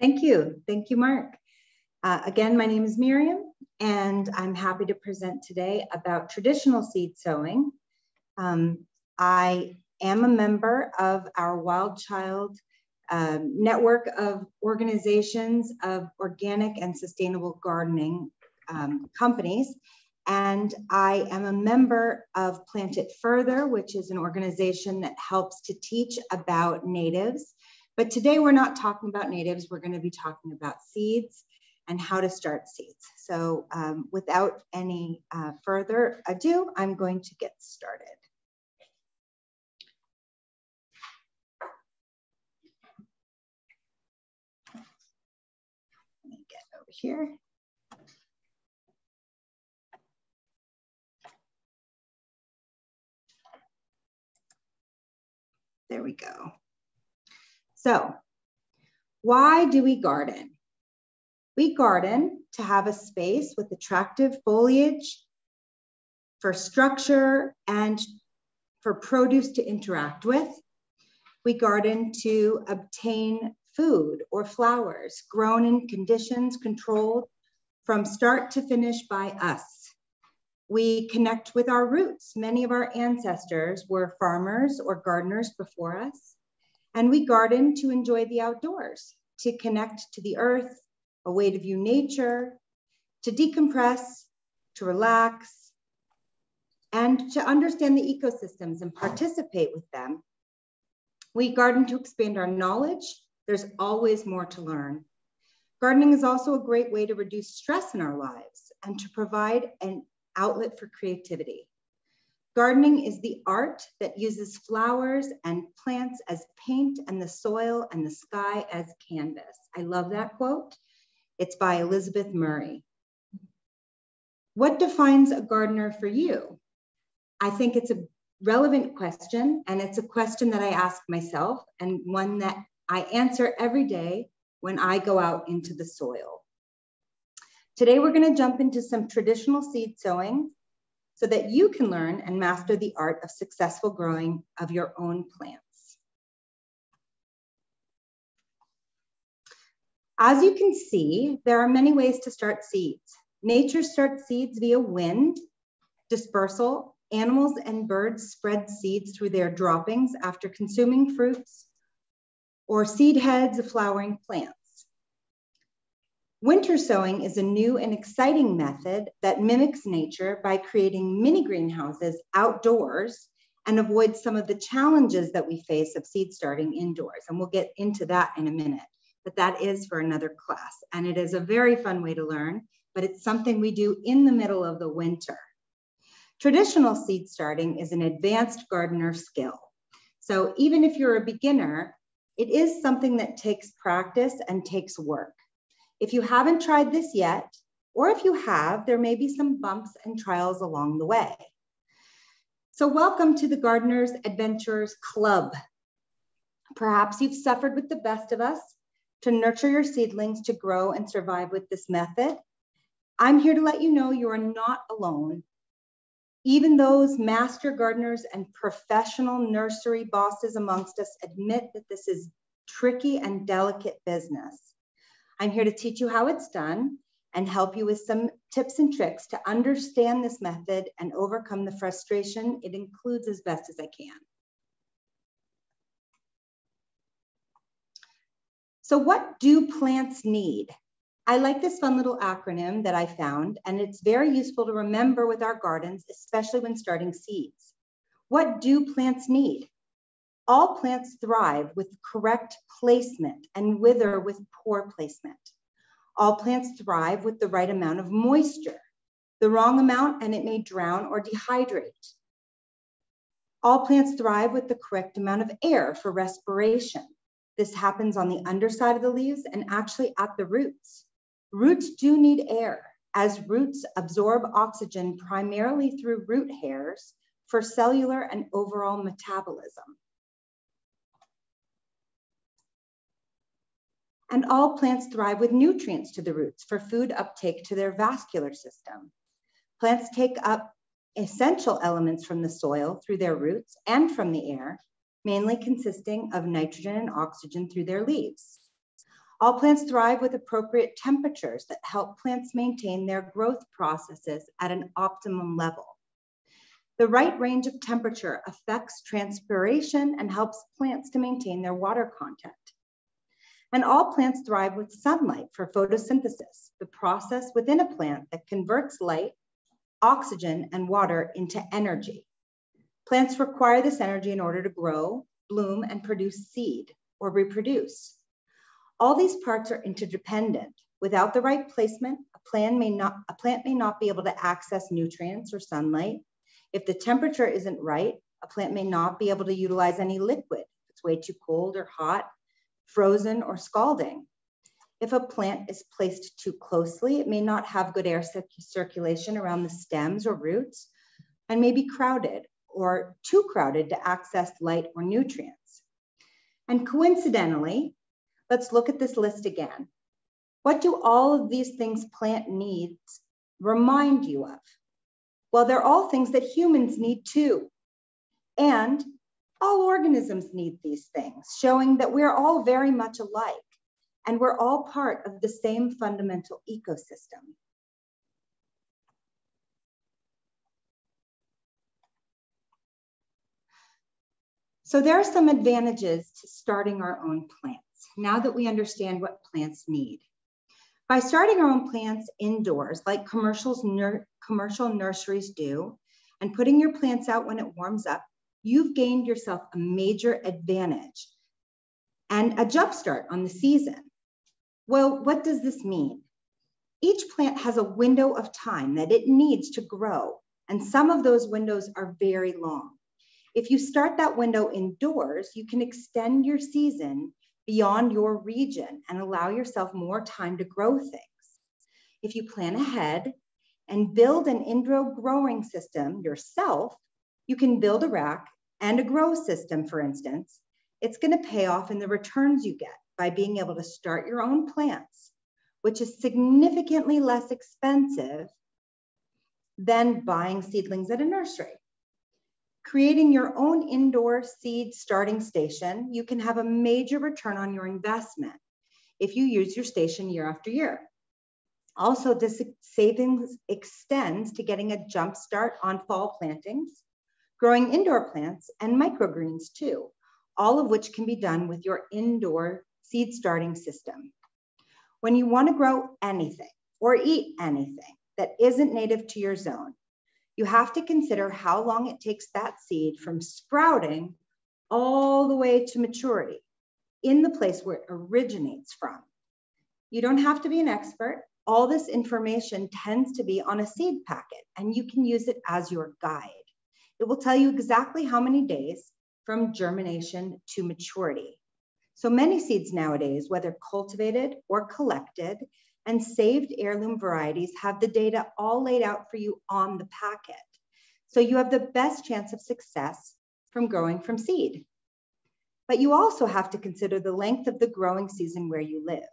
Thank you. Thank you, Mark. Uh, again, my name is Miriam, and I'm happy to present today about traditional seed sowing. Um, I am a member of our Wild Child um, network of organizations of organic and sustainable gardening um, companies. And I am a member of Plant It Further, which is an organization that helps to teach about natives. But today we're not talking about natives, we're gonna be talking about seeds and how to start seeds. So um, without any uh, further ado, I'm going to get started. Let me get over here. There we go. So why do we garden? We garden to have a space with attractive foliage for structure and for produce to interact with. We garden to obtain food or flowers grown in conditions controlled from start to finish by us. We connect with our roots. Many of our ancestors were farmers or gardeners before us. And we garden to enjoy the outdoors, to connect to the earth, a way to view nature, to decompress, to relax, and to understand the ecosystems and participate with them. We garden to expand our knowledge. There's always more to learn. Gardening is also a great way to reduce stress in our lives and to provide an outlet for creativity. Gardening is the art that uses flowers and plants as paint and the soil and the sky as canvas. I love that quote. It's by Elizabeth Murray. What defines a gardener for you? I think it's a relevant question, and it's a question that I ask myself and one that I answer every day when I go out into the soil. Today, we're gonna jump into some traditional seed sowing so that you can learn and master the art of successful growing of your own plants. As you can see, there are many ways to start seeds. Nature starts seeds via wind, dispersal, animals and birds spread seeds through their droppings after consuming fruits or seed heads of flowering plants. Winter sowing is a new and exciting method that mimics nature by creating mini greenhouses outdoors and avoids some of the challenges that we face of seed starting indoors. And we'll get into that in a minute, but that is for another class. And it is a very fun way to learn, but it's something we do in the middle of the winter. Traditional seed starting is an advanced gardener skill. So even if you're a beginner, it is something that takes practice and takes work. If you haven't tried this yet, or if you have, there may be some bumps and trials along the way. So welcome to the Gardeners Adventurers Club. Perhaps you've suffered with the best of us to nurture your seedlings to grow and survive with this method. I'm here to let you know you are not alone. Even those master gardeners and professional nursery bosses amongst us admit that this is tricky and delicate business. I'm here to teach you how it's done and help you with some tips and tricks to understand this method and overcome the frustration it includes as best as I can. So what do plants need? I like this fun little acronym that I found, and it's very useful to remember with our gardens, especially when starting seeds. What do plants need? All plants thrive with correct placement and wither with poor placement. All plants thrive with the right amount of moisture. The wrong amount and it may drown or dehydrate. All plants thrive with the correct amount of air for respiration. This happens on the underside of the leaves and actually at the roots. Roots do need air as roots absorb oxygen primarily through root hairs for cellular and overall metabolism. And all plants thrive with nutrients to the roots for food uptake to their vascular system. Plants take up essential elements from the soil through their roots and from the air, mainly consisting of nitrogen and oxygen through their leaves. All plants thrive with appropriate temperatures that help plants maintain their growth processes at an optimum level. The right range of temperature affects transpiration and helps plants to maintain their water content. And all plants thrive with sunlight for photosynthesis, the process within a plant that converts light, oxygen, and water into energy. Plants require this energy in order to grow, bloom, and produce seed or reproduce. All these parts are interdependent. Without the right placement, a plant may not, a plant may not be able to access nutrients or sunlight. If the temperature isn't right, a plant may not be able to utilize any liquid. If it's way too cold or hot, frozen or scalding. If a plant is placed too closely, it may not have good air circulation around the stems or roots and may be crowded or too crowded to access light or nutrients. And coincidentally, Let's look at this list again. What do all of these things plant needs remind you of? Well, they're all things that humans need too. And all organisms need these things, showing that we're all very much alike and we're all part of the same fundamental ecosystem. So there are some advantages to starting our own plants now that we understand what plants need. By starting our own plants indoors, like commercials, commercial nurseries do, and putting your plants out when it warms up, you've gained yourself a major advantage and a jumpstart on the season. Well, what does this mean? Each plant has a window of time that it needs to grow, and some of those windows are very long. If you start that window indoors, you can extend your season beyond your region and allow yourself more time to grow things. If you plan ahead and build an indoor growing system yourself, you can build a rack and a grow system, for instance. It's going to pay off in the returns you get by being able to start your own plants, which is significantly less expensive than buying seedlings at a nursery. Creating your own indoor seed starting station, you can have a major return on your investment if you use your station year after year. Also, this savings extends to getting a jump start on fall plantings, growing indoor plants, and microgreens too, all of which can be done with your indoor seed starting system. When you want to grow anything or eat anything that isn't native to your zone, you have to consider how long it takes that seed from sprouting all the way to maturity in the place where it originates from. You don't have to be an expert. All this information tends to be on a seed packet, and you can use it as your guide. It will tell you exactly how many days from germination to maturity. So many seeds nowadays, whether cultivated or collected, and saved heirloom varieties have the data all laid out for you on the packet. So you have the best chance of success from growing from seed. But you also have to consider the length of the growing season where you live.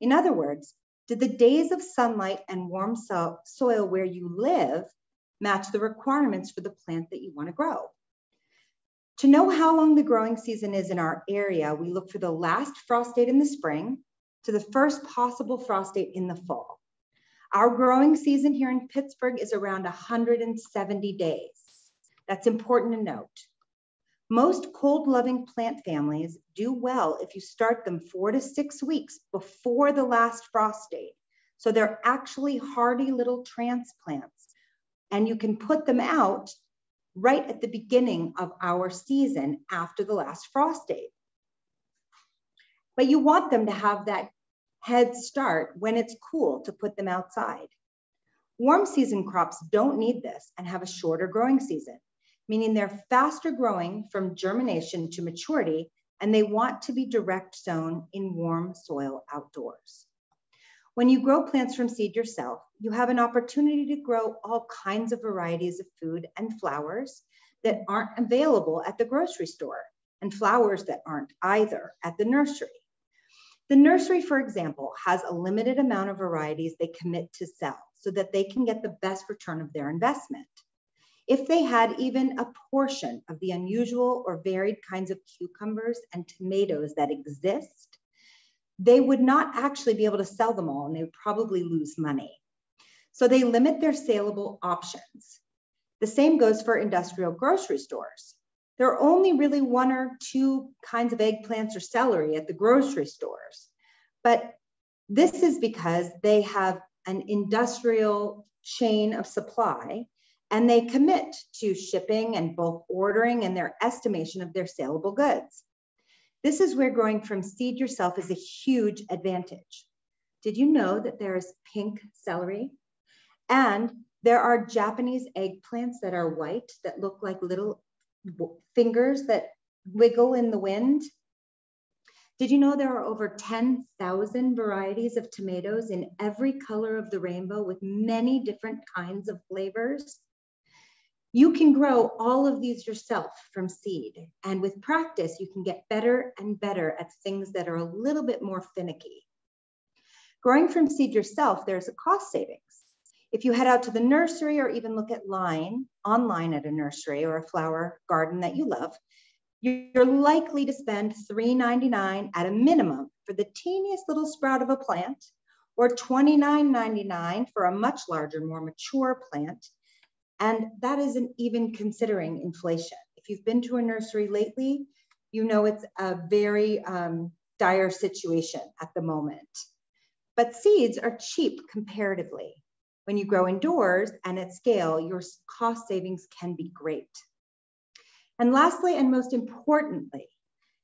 In other words, did the days of sunlight and warm so soil where you live match the requirements for the plant that you want to grow? To know how long the growing season is in our area, we look for the last frost date in the spring to the first possible frost date in the fall. Our growing season here in Pittsburgh is around 170 days. That's important to note. Most cold loving plant families do well if you start them four to six weeks before the last frost date. So they're actually hardy little transplants and you can put them out right at the beginning of our season after the last frost date but you want them to have that head start when it's cool to put them outside. Warm season crops don't need this and have a shorter growing season, meaning they're faster growing from germination to maturity, and they want to be direct sown in warm soil outdoors. When you grow plants from seed yourself, you have an opportunity to grow all kinds of varieties of food and flowers that aren't available at the grocery store and flowers that aren't either at the nursery. The nursery, for example, has a limited amount of varieties they commit to sell so that they can get the best return of their investment. If they had even a portion of the unusual or varied kinds of cucumbers and tomatoes that exist, they would not actually be able to sell them all and they would probably lose money. So they limit their saleable options. The same goes for industrial grocery stores. There are only really one or two kinds of eggplants or celery at the grocery stores. But this is because they have an industrial chain of supply and they commit to shipping and bulk ordering and their estimation of their saleable goods. This is where growing from seed yourself is a huge advantage. Did you know that there is pink celery? And there are Japanese eggplants that are white that look like little fingers that wiggle in the wind. Did you know there are over 10,000 varieties of tomatoes in every color of the rainbow with many different kinds of flavors? You can grow all of these yourself from seed. And with practice, you can get better and better at things that are a little bit more finicky. Growing from seed yourself, there's a cost savings. If you head out to the nursery or even look at line online at a nursery or a flower garden that you love, you're likely to spend $3.99 at a minimum for the teeniest little sprout of a plant or $29.99 for a much larger, more mature plant and that isn't even considering inflation. If you've been to a nursery lately, you know it's a very um, dire situation at the moment. But seeds are cheap comparatively. When you grow indoors and at scale, your cost savings can be great. And lastly, and most importantly,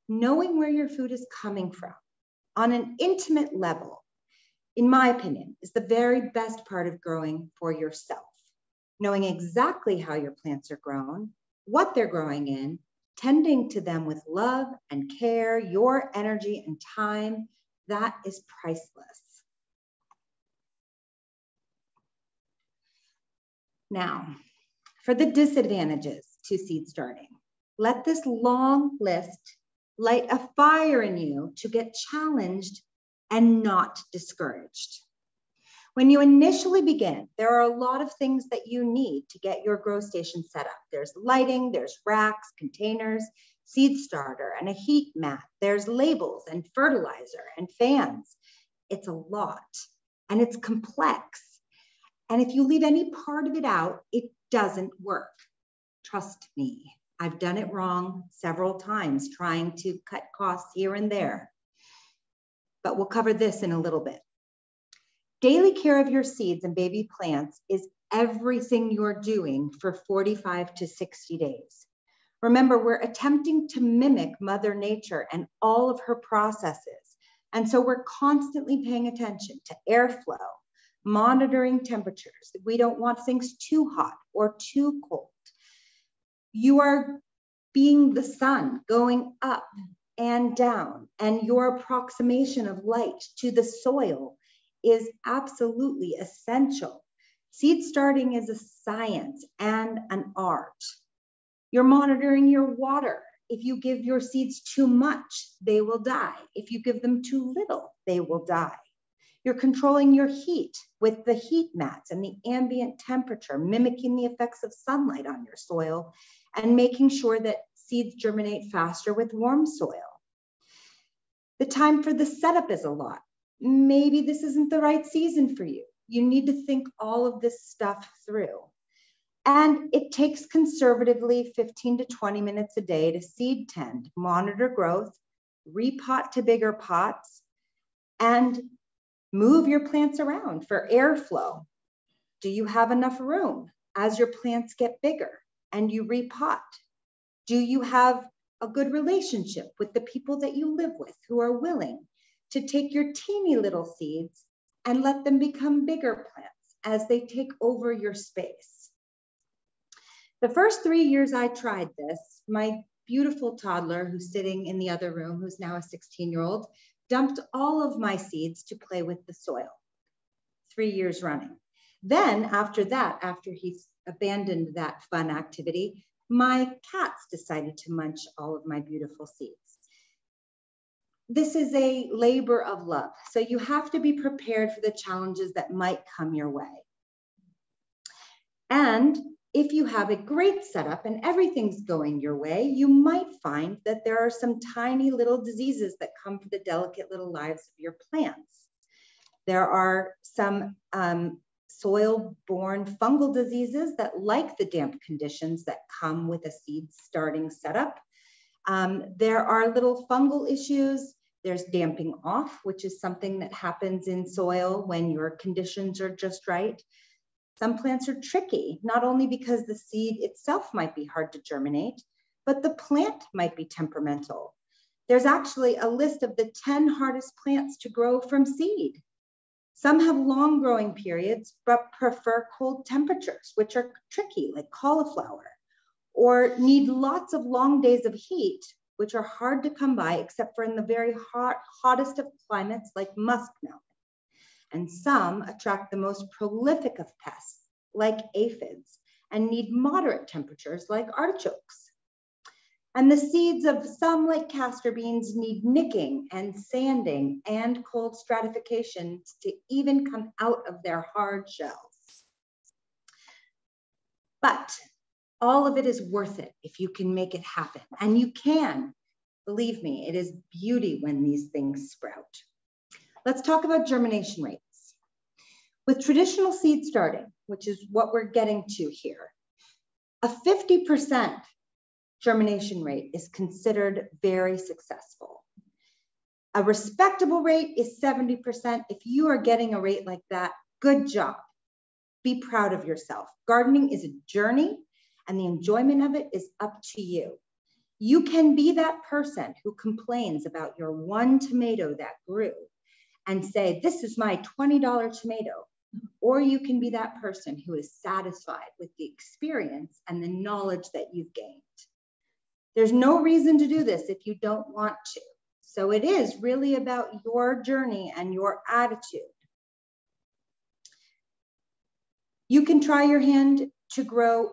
knowing where your food is coming from on an intimate level, in my opinion, is the very best part of growing for yourself knowing exactly how your plants are grown, what they're growing in, tending to them with love and care, your energy and time, that is priceless. Now, for the disadvantages to seed starting, let this long list light a fire in you to get challenged and not discouraged. When you initially begin, there are a lot of things that you need to get your grow station set up. There's lighting, there's racks, containers, seed starter, and a heat mat. There's labels and fertilizer and fans. It's a lot and it's complex. And if you leave any part of it out, it doesn't work. Trust me, I've done it wrong several times trying to cut costs here and there. But we'll cover this in a little bit. Daily care of your seeds and baby plants is everything you're doing for 45 to 60 days. Remember, we're attempting to mimic Mother Nature and all of her processes. And so we're constantly paying attention to airflow, monitoring temperatures. We don't want things too hot or too cold. You are being the sun going up and down, and your approximation of light to the soil is absolutely essential. Seed starting is a science and an art. You're monitoring your water. If you give your seeds too much, they will die. If you give them too little, they will die. You're controlling your heat with the heat mats and the ambient temperature, mimicking the effects of sunlight on your soil and making sure that seeds germinate faster with warm soil. The time for the setup is a lot maybe this isn't the right season for you. You need to think all of this stuff through. And it takes conservatively 15 to 20 minutes a day to seed tend, monitor growth, repot to bigger pots, and move your plants around for airflow. Do you have enough room as your plants get bigger and you repot? Do you have a good relationship with the people that you live with who are willing to take your teeny little seeds and let them become bigger plants as they take over your space. The first three years I tried this, my beautiful toddler who's sitting in the other room, who's now a 16 year old, dumped all of my seeds to play with the soil, three years running. Then after that, after he abandoned that fun activity, my cats decided to munch all of my beautiful seeds this is a labor of love. So you have to be prepared for the challenges that might come your way. And if you have a great setup and everything's going your way, you might find that there are some tiny little diseases that come for the delicate little lives of your plants. There are some um, soil-borne fungal diseases that like the damp conditions that come with a seed starting setup. Um, there are little fungal issues. There's damping off, which is something that happens in soil when your conditions are just right. Some plants are tricky, not only because the seed itself might be hard to germinate, but the plant might be temperamental. There's actually a list of the 10 hardest plants to grow from seed. Some have long growing periods, but prefer cold temperatures, which are tricky, like cauliflower, or need lots of long days of heat, which are hard to come by except for in the very hot, hottest of climates like muskmelon and some attract the most prolific of pests, like aphids, and need moderate temperatures, like artichokes. And the seeds of some, like castor beans, need nicking and sanding and cold stratification to even come out of their hard shells. But all of it is worth it if you can make it happen. And you can. Believe me, it is beauty when these things sprout. Let's talk about germination rates. With traditional seed starting, which is what we're getting to here, a 50% germination rate is considered very successful. A respectable rate is 70%. If you are getting a rate like that, good job. Be proud of yourself. Gardening is a journey and the enjoyment of it is up to you. You can be that person who complains about your one tomato that grew and say, This is my $20 tomato. Or you can be that person who is satisfied with the experience and the knowledge that you've gained. There's no reason to do this if you don't want to. So it is really about your journey and your attitude. You can try your hand to grow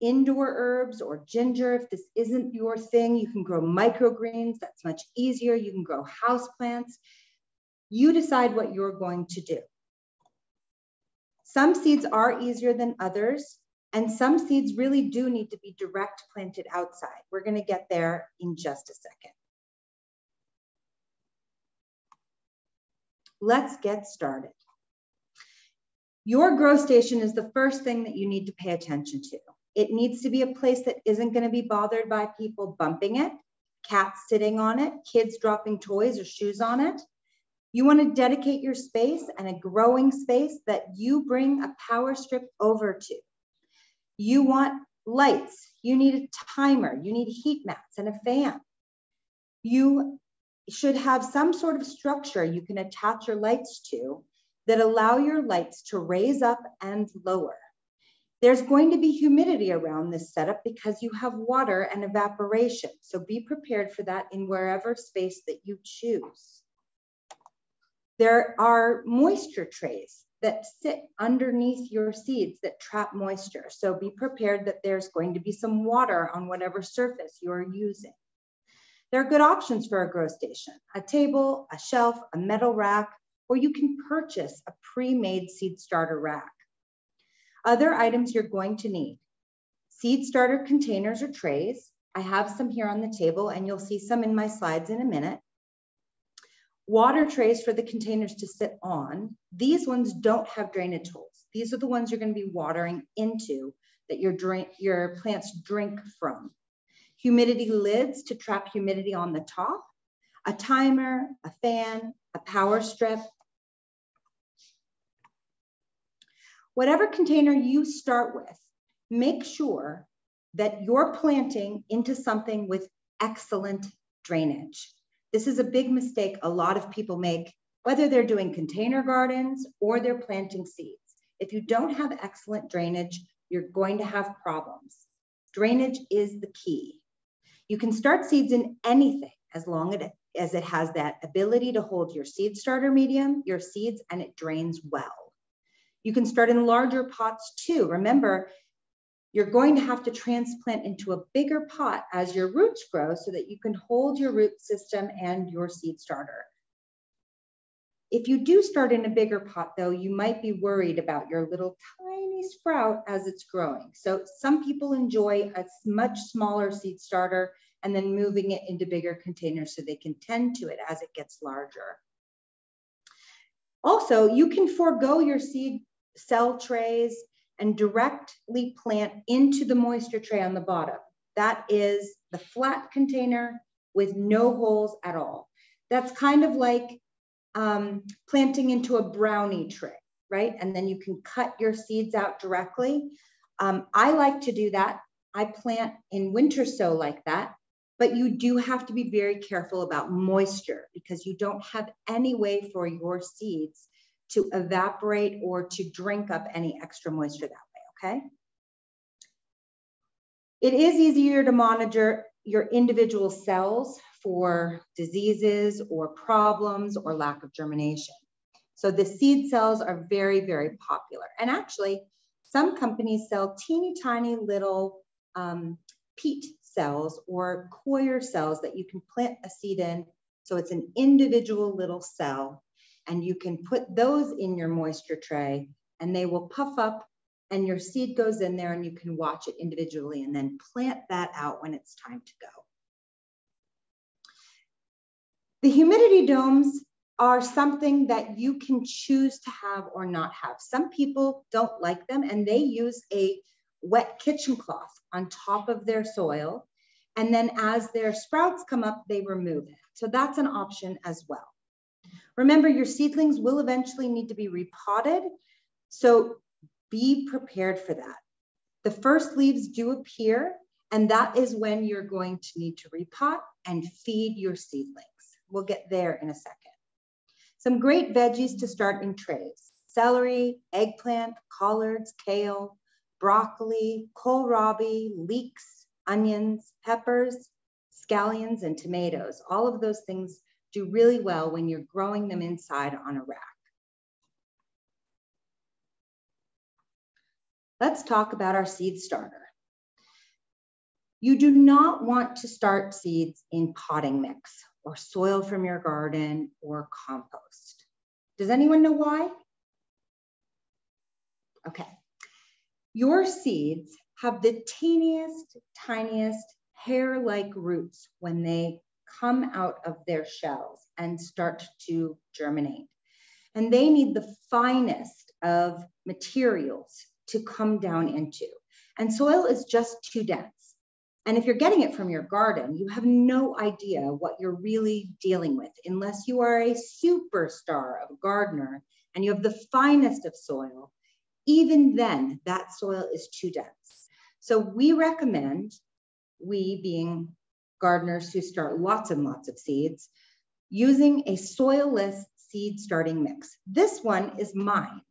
indoor herbs or ginger. If this isn't your thing, you can grow microgreens. That's much easier. You can grow houseplants. You decide what you're going to do. Some seeds are easier than others, and some seeds really do need to be direct planted outside. We're gonna get there in just a second. Let's get started. Your grow station is the first thing that you need to pay attention to. It needs to be a place that isn't gonna be bothered by people bumping it, cats sitting on it, kids dropping toys or shoes on it. You want to dedicate your space and a growing space that you bring a power strip over to. You want lights, you need a timer, you need heat mats and a fan. You should have some sort of structure you can attach your lights to that allow your lights to raise up and lower. There's going to be humidity around this setup because you have water and evaporation. So be prepared for that in wherever space that you choose. There are moisture trays that sit underneath your seeds that trap moisture. So be prepared that there's going to be some water on whatever surface you're using. There are good options for a grow station, a table, a shelf, a metal rack, or you can purchase a pre-made seed starter rack. Other items you're going to need, seed starter containers or trays. I have some here on the table and you'll see some in my slides in a minute water trays for the containers to sit on. These ones don't have drainage holes. These are the ones you're gonna be watering into that your, drain, your plants drink from. Humidity lids to trap humidity on the top, a timer, a fan, a power strip. Whatever container you start with, make sure that you're planting into something with excellent drainage. This is a big mistake a lot of people make, whether they're doing container gardens or they're planting seeds. If you don't have excellent drainage, you're going to have problems. Drainage is the key. You can start seeds in anything as long as it has that ability to hold your seed starter medium, your seeds, and it drains well. You can start in larger pots too. Remember, you're going to have to transplant into a bigger pot as your roots grow so that you can hold your root system and your seed starter. If you do start in a bigger pot though, you might be worried about your little tiny sprout as it's growing. So some people enjoy a much smaller seed starter and then moving it into bigger containers so they can tend to it as it gets larger. Also, you can forego your seed cell trays and directly plant into the moisture tray on the bottom. That is the flat container with no holes at all. That's kind of like um, planting into a brownie tray, right? And then you can cut your seeds out directly. Um, I like to do that. I plant in winter sow like that, but you do have to be very careful about moisture because you don't have any way for your seeds to evaporate or to drink up any extra moisture that way, okay? It is easier to monitor your individual cells for diseases or problems or lack of germination. So the seed cells are very, very popular. And actually, some companies sell teeny tiny little um, peat cells or coir cells that you can plant a seed in. So it's an individual little cell and you can put those in your moisture tray and they will puff up and your seed goes in there and you can watch it individually and then plant that out when it's time to go. The humidity domes are something that you can choose to have or not have. Some people don't like them and they use a wet kitchen cloth on top of their soil. And then as their sprouts come up, they remove it. So that's an option as well. Remember, your seedlings will eventually need to be repotted. So be prepared for that. The first leaves do appear, and that is when you're going to need to repot and feed your seedlings. We'll get there in a second. Some great veggies to start in trays. Celery, eggplant, collards, kale, broccoli, kohlrabi, leeks, onions, peppers, scallions, and tomatoes. All of those things do really well when you're growing them inside on a rack. Let's talk about our seed starter. You do not want to start seeds in potting mix or soil from your garden or compost. Does anyone know why? Okay. Your seeds have the teeniest, tiniest hair-like roots when they come out of their shells and start to germinate. And they need the finest of materials to come down into. And soil is just too dense. And if you're getting it from your garden, you have no idea what you're really dealing with unless you are a superstar of a gardener and you have the finest of soil. Even then, that soil is too dense. So we recommend, we being gardeners who start lots and lots of seeds, using a soilless seed starting mix. This one is mine.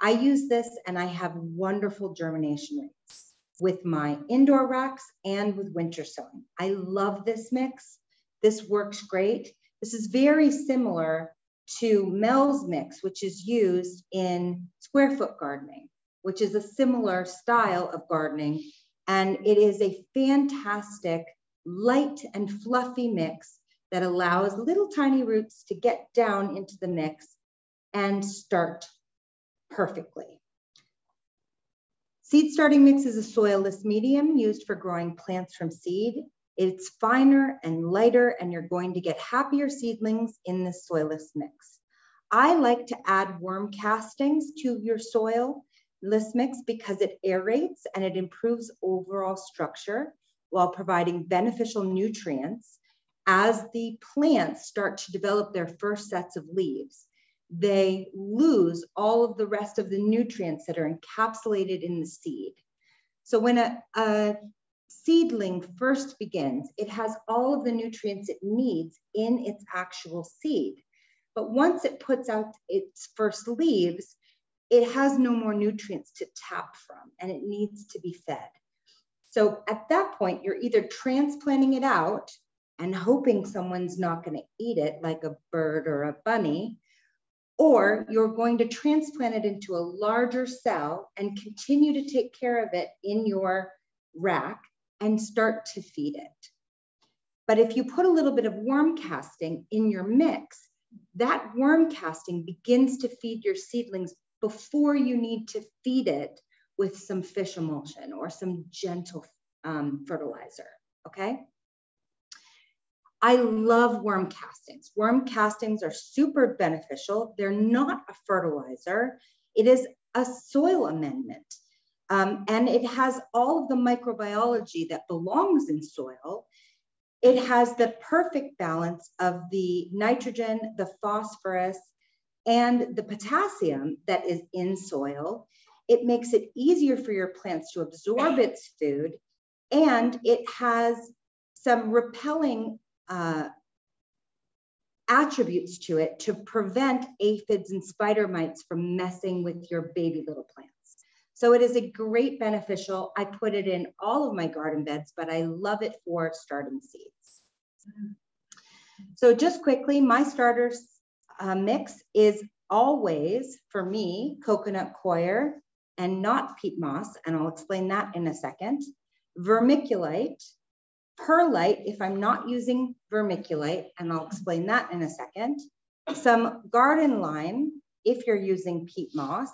I use this and I have wonderful germination rates with my indoor racks and with winter sowing. I love this mix. This works great. This is very similar to Mel's mix, which is used in square foot gardening, which is a similar style of gardening. And it is a fantastic light and fluffy mix that allows little tiny roots to get down into the mix and start perfectly. Seed starting mix is a soilless medium used for growing plants from seed. It's finer and lighter and you're going to get happier seedlings in this soilless mix. I like to add worm castings to your soil mix because it aerates and it improves overall structure while providing beneficial nutrients as the plants start to develop their first sets of leaves. They lose all of the rest of the nutrients that are encapsulated in the seed. So when a, a seedling first begins, it has all of the nutrients it needs in its actual seed. But once it puts out its first leaves, it has no more nutrients to tap from and it needs to be fed. So at that point, you're either transplanting it out and hoping someone's not going to eat it like a bird or a bunny, or you're going to transplant it into a larger cell and continue to take care of it in your rack and start to feed it. But if you put a little bit of worm casting in your mix, that worm casting begins to feed your seedlings before you need to feed it with some fish emulsion or some gentle um, fertilizer, okay? I love worm castings. Worm castings are super beneficial. They're not a fertilizer. It is a soil amendment. Um, and it has all of the microbiology that belongs in soil. It has the perfect balance of the nitrogen, the phosphorus, and the potassium that is in soil. It makes it easier for your plants to absorb its food, and it has some repelling uh, attributes to it to prevent aphids and spider mites from messing with your baby little plants. So it is a great beneficial. I put it in all of my garden beds, but I love it for starting seeds. So just quickly, my starter uh, mix is always, for me, coconut coir and not peat moss, and I'll explain that in a second. Vermiculite, perlite if I'm not using vermiculite, and I'll explain that in a second. Some garden lime if you're using peat moss,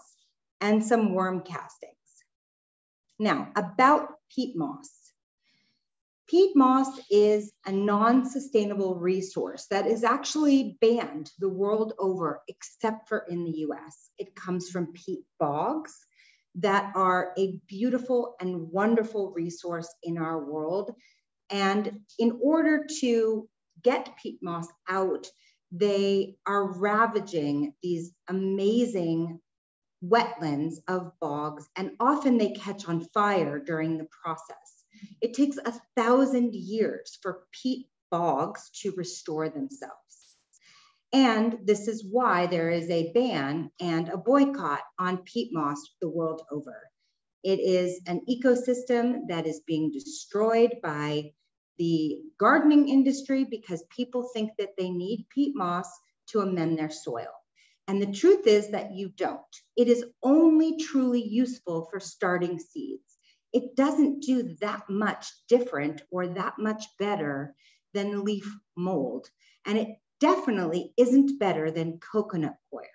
and some worm castings. Now, about peat moss. Peat moss is a non-sustainable resource that is actually banned the world over, except for in the US. It comes from peat bogs that are a beautiful and wonderful resource in our world. And in order to get peat moss out, they are ravaging these amazing wetlands of bogs, and often they catch on fire during the process. It takes a thousand years for peat bogs to restore themselves. And this is why there is a ban and a boycott on peat moss the world over. It is an ecosystem that is being destroyed by the gardening industry because people think that they need peat moss to amend their soil. And the truth is that you don't. It is only truly useful for starting seeds. It doesn't do that much different or that much better than leaf mold. And it definitely isn't better than coconut coir.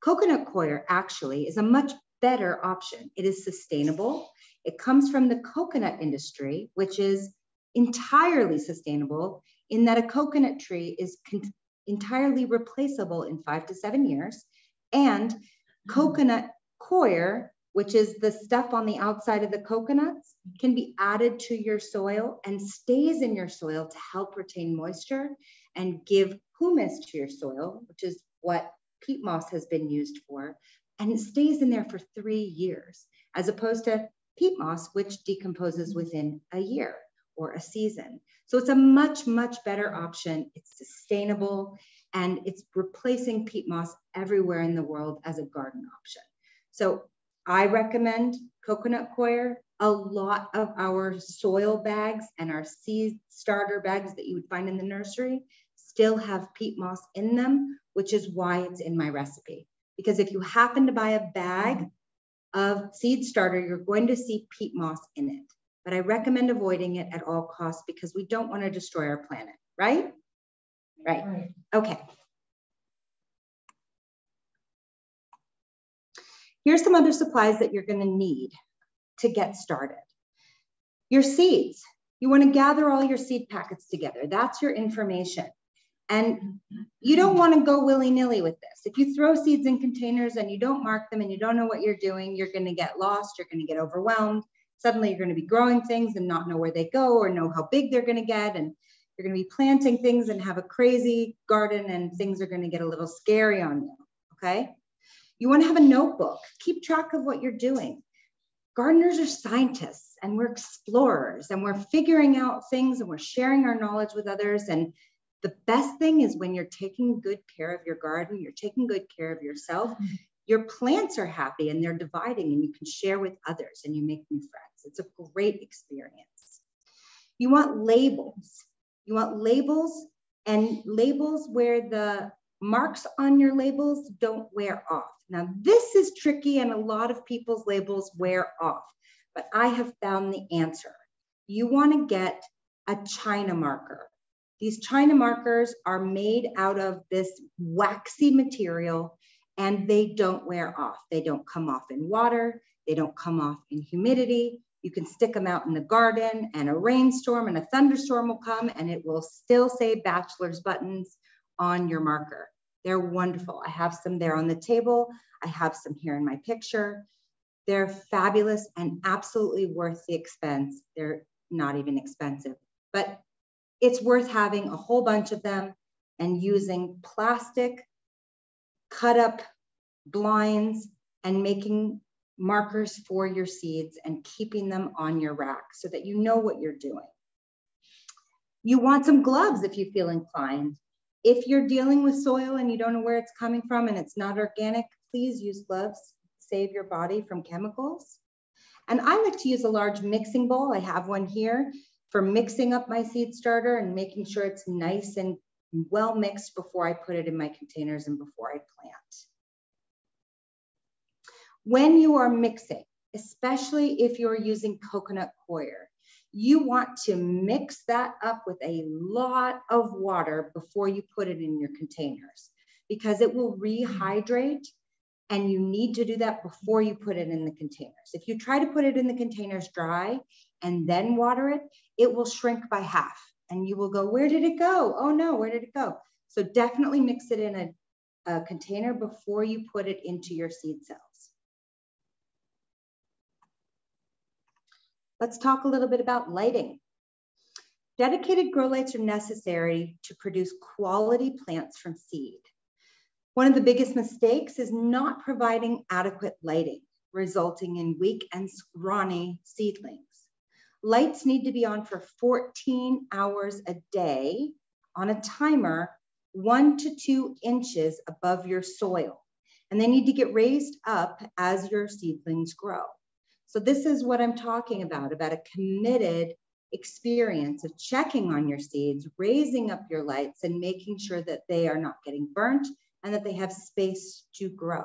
Coconut coir actually is a much better option. It is sustainable. It comes from the coconut industry, which is entirely sustainable in that a coconut tree is entirely replaceable in five to seven years. And coconut coir, which is the stuff on the outside of the coconuts, can be added to your soil and stays in your soil to help retain moisture and give humus to your soil, which is what peat moss has been used for. And it stays in there for three years, as opposed to peat moss, which decomposes within a year or a season. So it's a much, much better option. It's sustainable and it's replacing peat moss everywhere in the world as a garden option. So I recommend coconut coir. A lot of our soil bags and our seed starter bags that you would find in the nursery still have peat moss in them, which is why it's in my recipe. Because if you happen to buy a bag of seed starter, you're going to see peat moss in it but I recommend avoiding it at all costs because we don't want to destroy our planet, right? Right. right. Okay. Here's some other supplies that you're going to need to get started. Your seeds. You want to gather all your seed packets together. That's your information. And you don't mm-hmm. want to go willy nilly with this. If you throw seeds in containers and you don't mark them and you don't know what you're doing, you're going to get lost, you're going to get overwhelmed, suddenly you're going to be growing things and not know where they go or know how big they're going to get. And you're going to be planting things and have a crazy garden and things are going to get a little scary on you. Okay. You want to have a notebook, keep track of what you're doing. Gardeners are scientists and we're explorers and we're figuring out things and we're sharing our knowledge with others. And the best thing is when you're taking good care of your garden, you're taking good care of yourself, mm-hmm. your plants are happy and they're dividing and you can share with others and you make new friends. It's a great experience. You want labels. You want labels and labels where the marks on your labels don't wear off. Now, this is tricky and a lot of people's labels wear off, but I have found the answer. You want to get a China marker. These China markers are made out of this waxy material and they don't wear off. They don't come off in water. They don't come off in humidity. You can stick them out in the garden and a rainstorm and a thunderstorm will come and it will still say bachelor's buttons on your marker. They're wonderful. I have some there on the table. I have some here in my picture. They're fabulous and absolutely worth the expense. They're not even expensive, but it's worth having a whole bunch of them and using plastic cut up blinds and making markers for your seeds and keeping them on your rack so that you know what you're doing. You want some gloves if you feel inclined. If you're dealing with soil and you don't know where it's coming from and it's not organic, please use gloves. Save your body from chemicals. And I like to use a large mixing bowl. I have one here for mixing up my seed starter and making sure it's nice and well mixed before I put it in my containers and before I plant. When you are mixing, especially if you're using coconut coir, you want to mix that up with a lot of water before you put it in your containers because it will rehydrate and you need to do that before you put it in the containers. If you try to put it in the containers dry and then water it, it will shrink by half and you will go, where did it go? Oh no, where did it go? So definitely mix it in a, a container before you put it into your seed cells. Let's talk a little bit about lighting. Dedicated grow lights are necessary to produce quality plants from seed. One of the biggest mistakes is not providing adequate lighting, resulting in weak and scrawny seedlings. Lights need to be on for 14 hours a day on a timer, one to two inches above your soil. And they need to get raised up as your seedlings grow. So this is what I'm talking about, about a committed experience of checking on your seeds, raising up your lights and making sure that they are not getting burnt and that they have space to grow.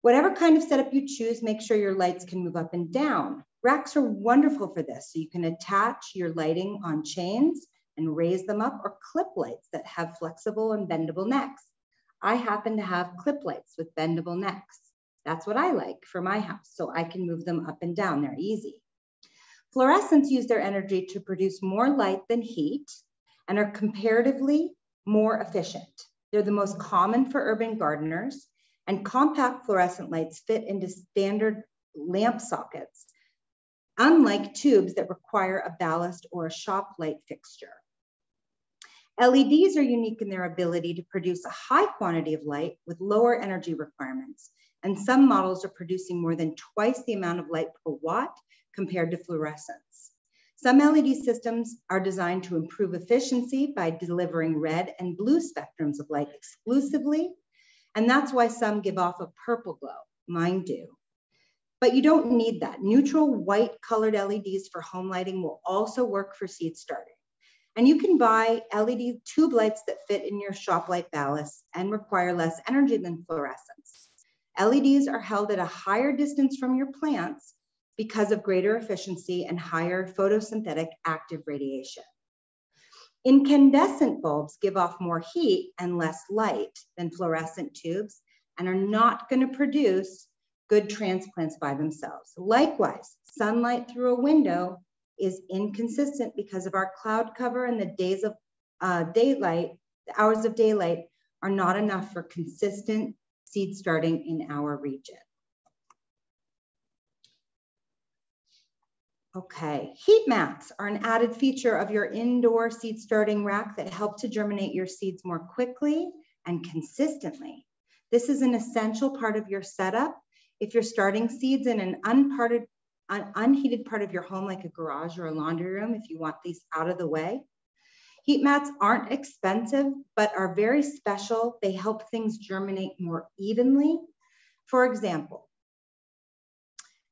Whatever kind of setup you choose, make sure your lights can move up and down. Racks are wonderful for this. So you can attach your lighting on chains and raise them up or clip lights that have flexible and bendable necks. I happen to have clip lights with bendable necks. That's what I like for my house. So I can move them up and down. They're easy. Fluorescents use their energy to produce more light than heat and are comparatively more efficient. They're the most common for urban gardeners and compact fluorescent lights fit into standard lamp sockets, unlike tubes that require a ballast or a shop light fixture. LEDs are unique in their ability to produce a high quantity of light with lower energy requirements and some models are producing more than twice the amount of light per watt compared to fluorescents. Some LED systems are designed to improve efficiency by delivering red and blue spectrums of light exclusively, and that's why some give off a purple glow, mine do. But you don't need that. Neutral white colored LEDs for home lighting will also work for seed starting. And you can buy LED tube lights that fit in your shop light ballast and require less energy than fluorescents. LEDs are held at a higher distance from your plants because of greater efficiency and higher photosynthetic active radiation. Incandescent bulbs give off more heat and less light than fluorescent tubes and are not going to produce good transplants by themselves. Likewise, sunlight through a window is inconsistent because of our cloud cover and the days of uh, daylight, the hours of daylight are not enough for consistent seed starting in our region. Okay, heat mats are an added feature of your indoor seed starting rack that help to germinate your seeds more quickly and consistently. This is an essential part of your setup. If you're starting seeds in an unparted, un unheated part of your home, like a garage or a laundry room, if you want these out of the way, Heat mats aren't expensive, but are very special. They help things germinate more evenly. For example,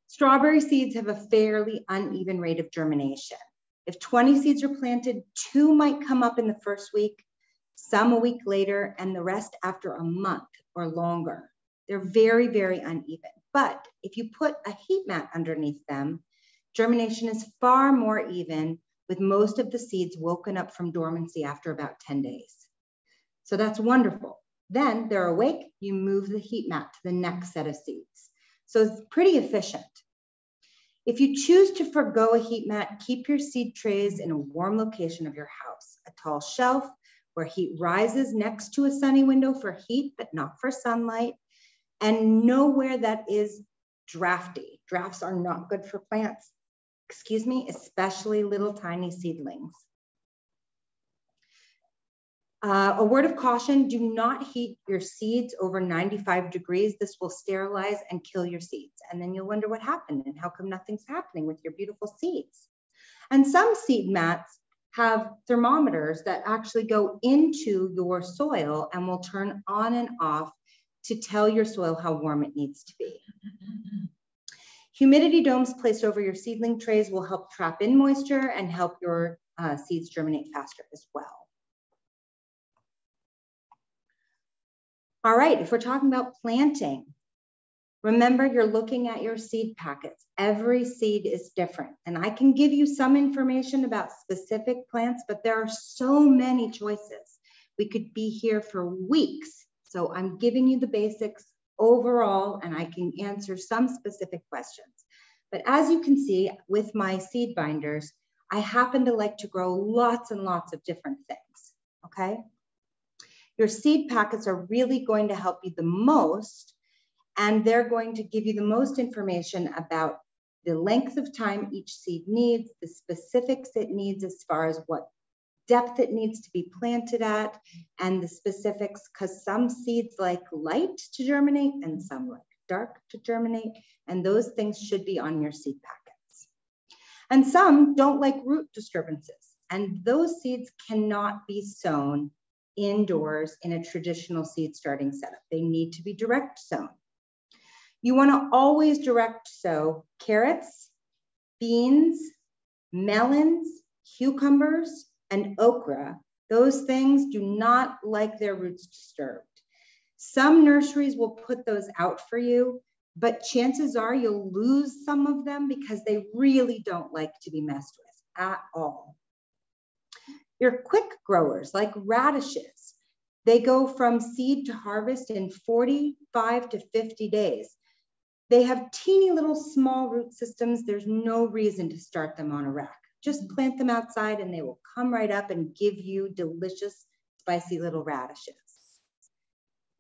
strawberry seeds have a fairly uneven rate of germination. If 20 seeds are planted, two might come up in the first week, some a week later, and the rest after a month or longer. They're very, very uneven. But if you put a heat mat underneath them, germination is far more even with most of the seeds woken up from dormancy after about 10 days. So that's wonderful. Then they're awake, you move the heat mat to the next set of seeds. So it's pretty efficient. If you choose to forego a heat mat, keep your seed trays in a warm location of your house, a tall shelf where heat rises next to a sunny window for heat, but not for sunlight, and nowhere that is drafty. Drafts are not good for plants, excuse me, especially little tiny seedlings. Uh, a word of caution, do not heat your seeds over 95 degrees. This will sterilize and kill your seeds. And then you'll wonder what happened and how come nothing's happening with your beautiful seeds. And some seed mats have thermometers that actually go into your soil and will turn on and off to tell your soil how warm it needs to be. Humidity domes placed over your seedling trays will help trap in moisture and help your uh, seeds germinate faster as well. All right, if we're talking about planting, remember you're looking at your seed packets. Every seed is different. And I can give you some information about specific plants, but there are so many choices. We could be here for weeks. So I'm giving you the basics overall, and I can answer some specific questions. But as you can see with my seed binders, I happen to like to grow lots and lots of different things, okay? Your seed packets are really going to help you the most, and they're going to give you the most information about the length of time each seed needs, the specifics it needs as far as what depth it needs to be planted at, and the specifics, because some seeds like light to germinate and some like dark to germinate, and those things should be on your seed packets. And some don't like root disturbances, and those seeds cannot be sown indoors in a traditional seed starting setup. They need to be direct sown. You wanna always direct sow carrots, beans, melons, cucumbers, and okra. Those things do not like their roots disturbed. Some nurseries will put those out for you, but chances are you'll lose some of them because they really don't like to be messed with at all. Your quick growers like radishes, they go from seed to harvest in 45 to 50 days. They have teeny little small root systems. There's no reason to start them on a rack. Just plant them outside and they will come right up and give you delicious, spicy little radishes.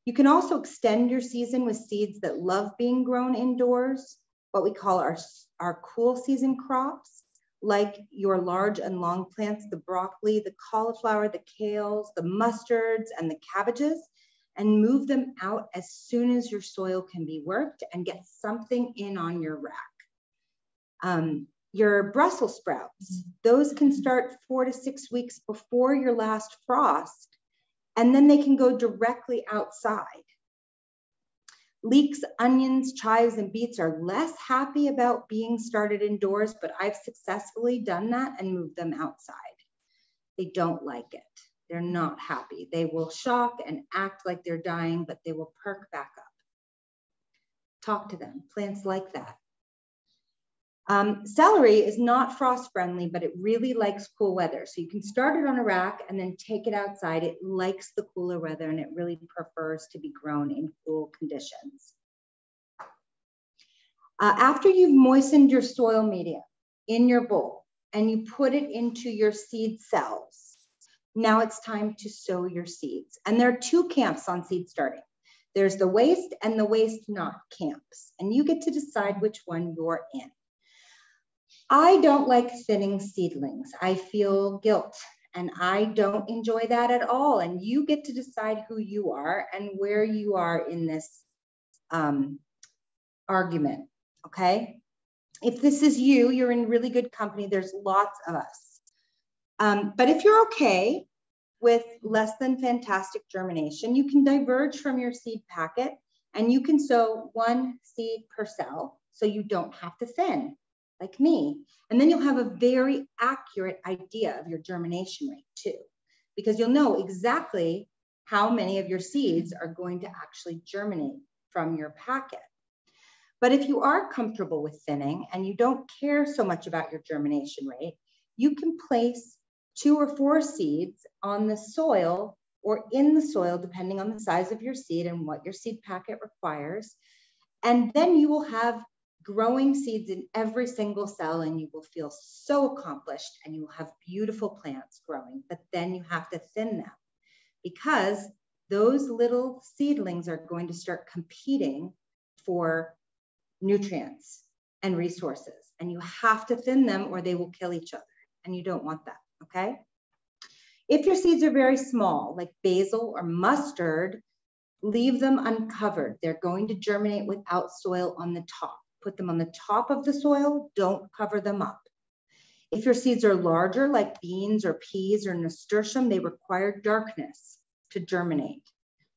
You can also extend your season with seeds that love being grown indoors, what we call our, our cool season crops like your large and long plants, the broccoli, the cauliflower, the kales, the mustards, and the cabbages, and move them out as soon as your soil can be worked and get something in on your rack. Um, your Brussels sprouts, those can mm-hmm. start four to six weeks before your last frost, and then they can go directly outside. Leeks, onions, chives, and beets are less happy about being started indoors, but I've successfully done that and moved them outside. They don't like it. They're not happy. They will shock and act like they're dying, but they will perk back up. Talk to them. Plants like that. Um, celery is not frost friendly, but it really likes cool weather. So you can start it on a rack and then take it outside. It likes the cooler weather and it really prefers to be grown in cool conditions. Uh, after you've moistened your soil media in your bowl and you put it into your seed cells, now it's time to sow your seeds. And there are two camps on seed starting. There's the waste and the waste not camps. And you get to decide which one you're in. I don't like thinning seedlings. I feel guilt and I don't enjoy that at all. And you get to decide who you are and where you are in this um, argument. Okay. If this is you, you're in really good company. There's lots of us. Um, but if you're okay with less than fantastic germination, you can diverge from your seed packet and you can sow one seed per cell so you don't have to thin like me. And then you'll have a very accurate idea of your germination rate too, because you'll know exactly how many of your seeds are going to actually germinate from your packet. But if you are comfortable with thinning and you don't care so much about your germination rate, you can place two or four seeds on the soil or in the soil, depending on the size of your seed and what your seed packet requires. And then you will have growing seeds in every single cell and you will feel so accomplished and you will have beautiful plants growing, but then you have to thin them because those little seedlings are going to start competing for nutrients and resources. And you have to thin them or they will kill each other. And you don't want that, okay? If your seeds are very small, like basil or mustard, leave them uncovered. They're going to germinate without soil on the top. Put them on the top of the soil, don't cover them up. If your seeds are larger, like beans or peas or nasturtium, they require darkness to germinate.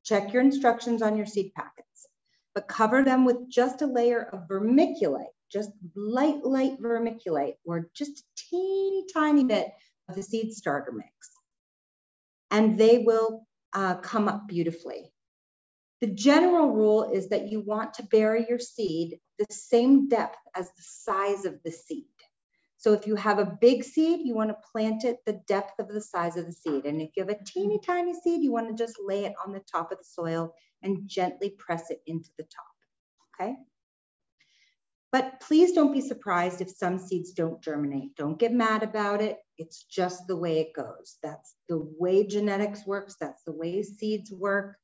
Check your instructions on your seed packets, but cover them with just a layer of vermiculite, just light, light vermiculite, or just a teeny tiny bit of the seed starter mix. And they will uh, come up beautifully. The general rule is that you want to bury your seed the same depth as the size of the seed. So if you have a big seed, you want to plant it the depth of the size of the seed. And if you have a teeny tiny seed, you want to just lay it on the top of the soil and gently press it into the top, okay? But please don't be surprised if some seeds don't germinate. Don't get mad about it. It's just the way it goes. That's the way genetics works. That's the way seeds work.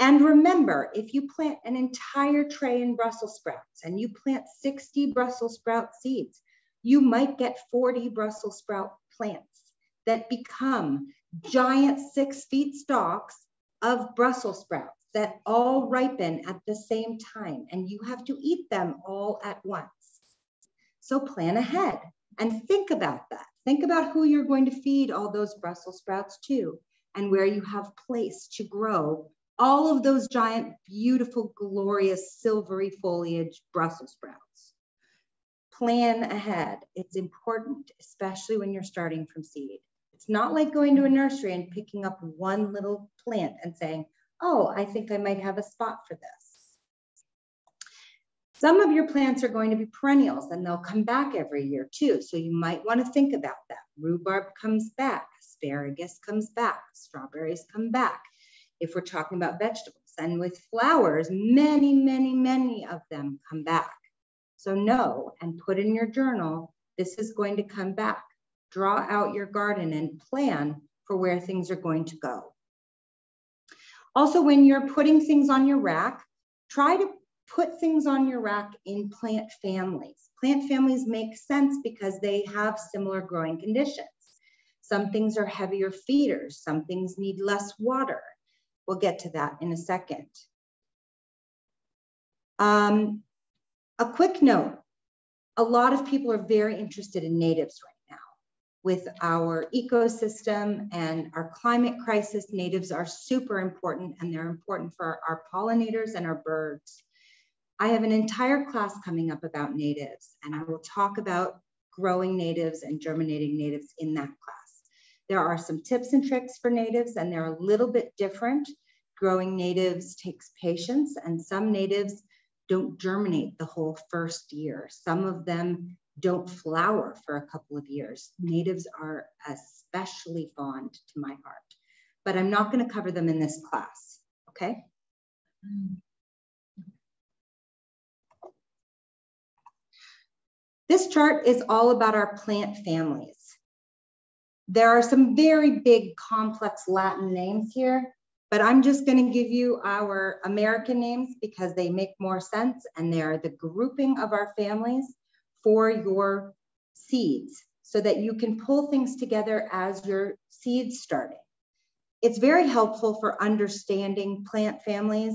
And remember, if you plant an entire tray in Brussels sprouts and you plant 60 Brussels sprout seeds, you might get 40 Brussels sprout plants that become giant six feet stalks of Brussels sprouts that all ripen at the same time, and you have to eat them all at once. So plan ahead and think about that. Think about who you're going to feed all those Brussels sprouts to and where you have place to grow all of those giant, beautiful, glorious, silvery foliage Brussels sprouts plan ahead. It's important, especially when you're starting from seed. It's not like going to a nursery and picking up one little plant and saying, oh, I think I might have a spot for this. Some of your plants are going to be perennials and they'll come back every year too. So you might want to think about that. Rhubarb comes back, asparagus comes back, strawberries come back. If we're talking about vegetables and with flowers, many, many, many of them come back. So know and put in your journal, this is going to come back. Draw out your garden and plan for where things are going to go. Also, when you're putting things on your rack, try to put things on your rack in plant families. Plant families make sense because they have similar growing conditions. Some things are heavier feeders, some things need less water. We'll get to that in a second. Um, a quick note, a lot of people are very interested in natives right now. With our ecosystem and our climate crisis, natives are super important and they're important for our pollinators and our birds. I have an entire class coming up about natives and I will talk about growing natives and germinating natives in that class. There are some tips and tricks for natives and they're a little bit different. Growing natives takes patience and some natives don't germinate the whole first year. Some of them don't flower for a couple of years. Natives are especially fond to my heart, but I'm not going to cover them in this class, okay? This chart is all about our plant families. There are some very big complex Latin names here but I'm just going to give you our American names because they make more sense and they're the grouping of our families for your seeds so that you can pull things together as your seeds starting. It's very helpful for understanding plant families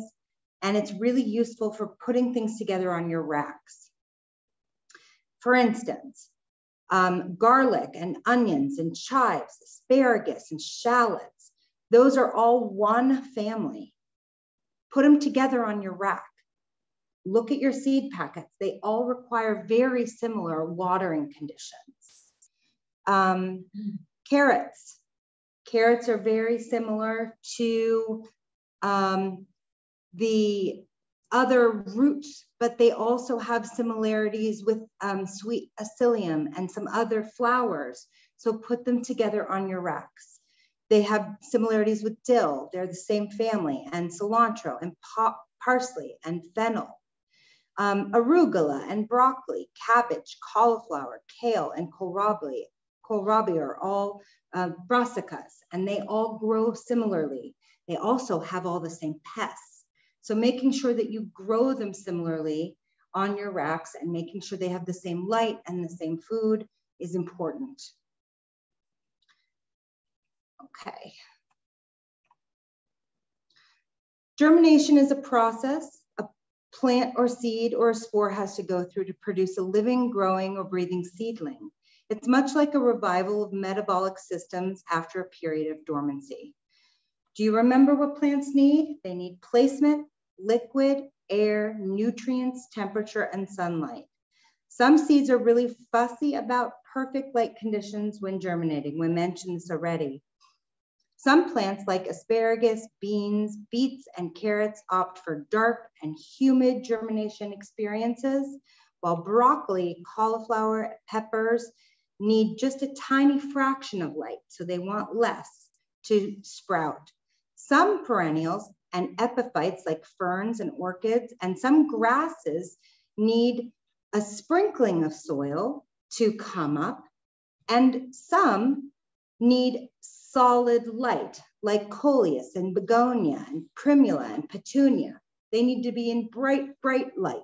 and it's really useful for putting things together on your racks. For instance, um, garlic and onions and chives, asparagus and shallots, those are all one family. Put them together on your rack. Look at your seed packets. They all require very similar watering conditions. Um, carrots. Carrots are very similar to um, the other roots, but they also have similarities with um, sweet cicely and some other flowers. So put them together on your racks. They have similarities with dill. They're the same family and cilantro and parsley and fennel. Um, arugula and broccoli, cabbage, cauliflower, kale, and kohlrabi, kohlrabi are all uh, brassicas, and they all grow similarly. They also have all the same pests. So making sure that you grow them similarly on your racks and making sure they have the same light and the same food is important. Okay. Germination is a process a plant or seed or a spore has to go through to produce a living, growing, or breathing seedling. It's much like a revival of metabolic systems after a period of dormancy. Do you remember what plants need? They need placement, liquid, air, nutrients, temperature, and sunlight. Some seeds are really fussy about perfect light conditions when germinating. We mentioned this already. Some plants like asparagus, beans, beets, and carrots opt for dark and humid germination experiences, while broccoli, cauliflower, peppers need just a tiny fraction of light, so they want less to sprout. Some perennials and epiphytes like ferns and orchids and some grasses need a sprinkling of soil to come up, and some need solid light, like coleus and begonia and primula and petunia. They need to be in bright, bright light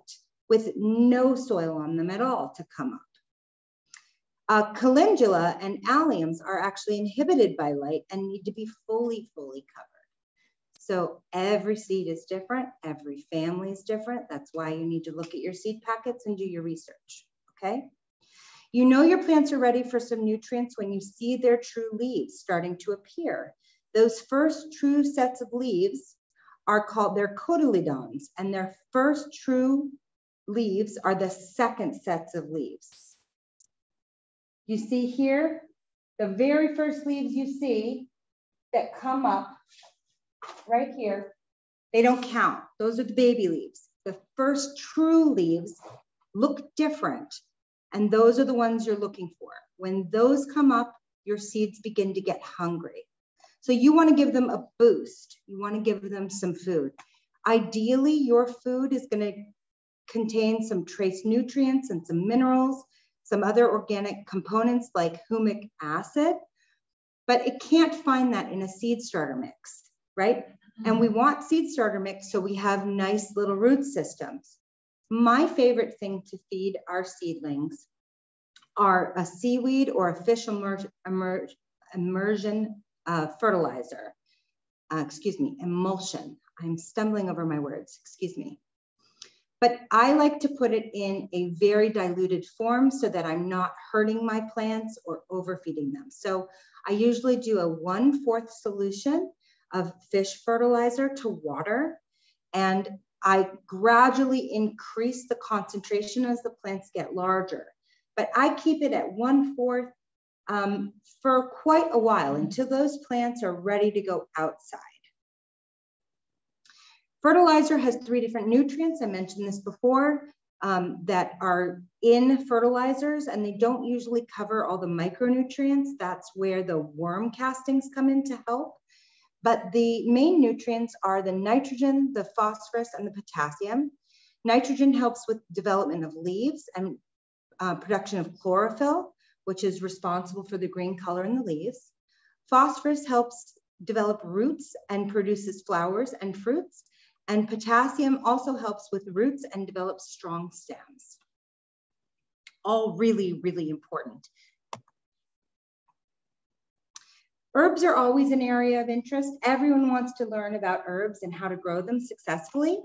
with no soil on them at all to come up. Uh, calendula and alliums are actually inhibited by light and need to be fully, fully covered. So every seed is different, every family is different. That's why you need to look at your seed packets and do your research, okay? You know your plants are ready for some nutrients when you see their true leaves starting to appear. Those first true sets of leaves are called, they're cotyledons, and their first true leaves are the second sets of leaves. You see here, the very first leaves you see that come up right here, they don't count. Those are the baby leaves. The first true leaves look different and those are the ones you're looking for. When those come up, your seeds begin to get hungry. So you want to give them a boost. You want to give them some food. Ideally, your food is going to contain some trace nutrients and some minerals, some other organic components like humic acid, but it can't find that in a seed starter mix, right? And we want seed starter mix so we have nice little root systems. My favorite thing to feed our seedlings are a seaweed or a fish immer immersion uh, fertilizer. Uh, excuse me, emulsion. I'm stumbling over my words, excuse me. But I like to put it in a very diluted form so that I'm not hurting my plants or overfeeding them. So I usually do a one-fourth solution of fish fertilizer to water and I gradually increase the concentration as the plants get larger, but I keep it at one fourth um, for quite a while until those plants are ready to go outside. Fertilizer has three different nutrients. I mentioned this before um, that are in fertilizers and they don't usually cover all the micronutrients. That's where the worm castings come in to help. But the main nutrients are the nitrogen, the phosphorus, and the potassium. Nitrogen helps with development of leaves and uh, production of chlorophyll, which is responsible for the green color in the leaves. Phosphorus helps develop roots and produces flowers and fruits. And potassium also helps with roots and develops strong stems. All really, really important. Herbs are always an area of interest. Everyone wants to learn about herbs and how to grow them successfully.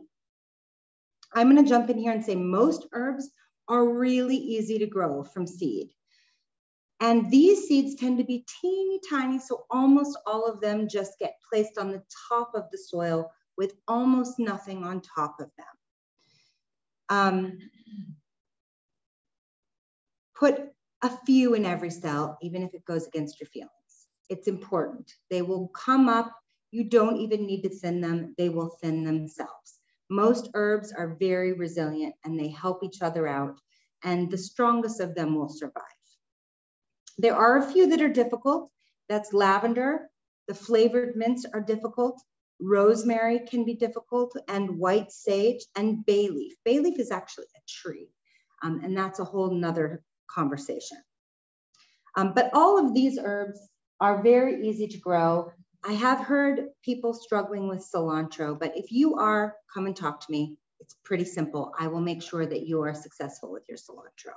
I'm gonna jump in here and say most herbs are really easy to grow from seed. And these seeds tend to be teeny tiny, so almost all of them just get placed on the top of the soil with almost nothing on top of them. Um, put a few in every cell, even if it goes against your feelings. It's important. They will come up. You don't even need to thin them. They will thin themselves. Most herbs are very resilient and they help each other out and the strongest of them will survive. There are a few that are difficult. That's lavender. The flavored mints are difficult. Rosemary can be difficult and white sage and bay leaf. Bay leaf is actually a tree um, and that's a whole nother conversation. Um, but all of these herbs are very easy to grow. I have heard people struggling with cilantro, but if you are, come and talk to me. It's pretty simple. I will make sure that you are successful with your cilantro.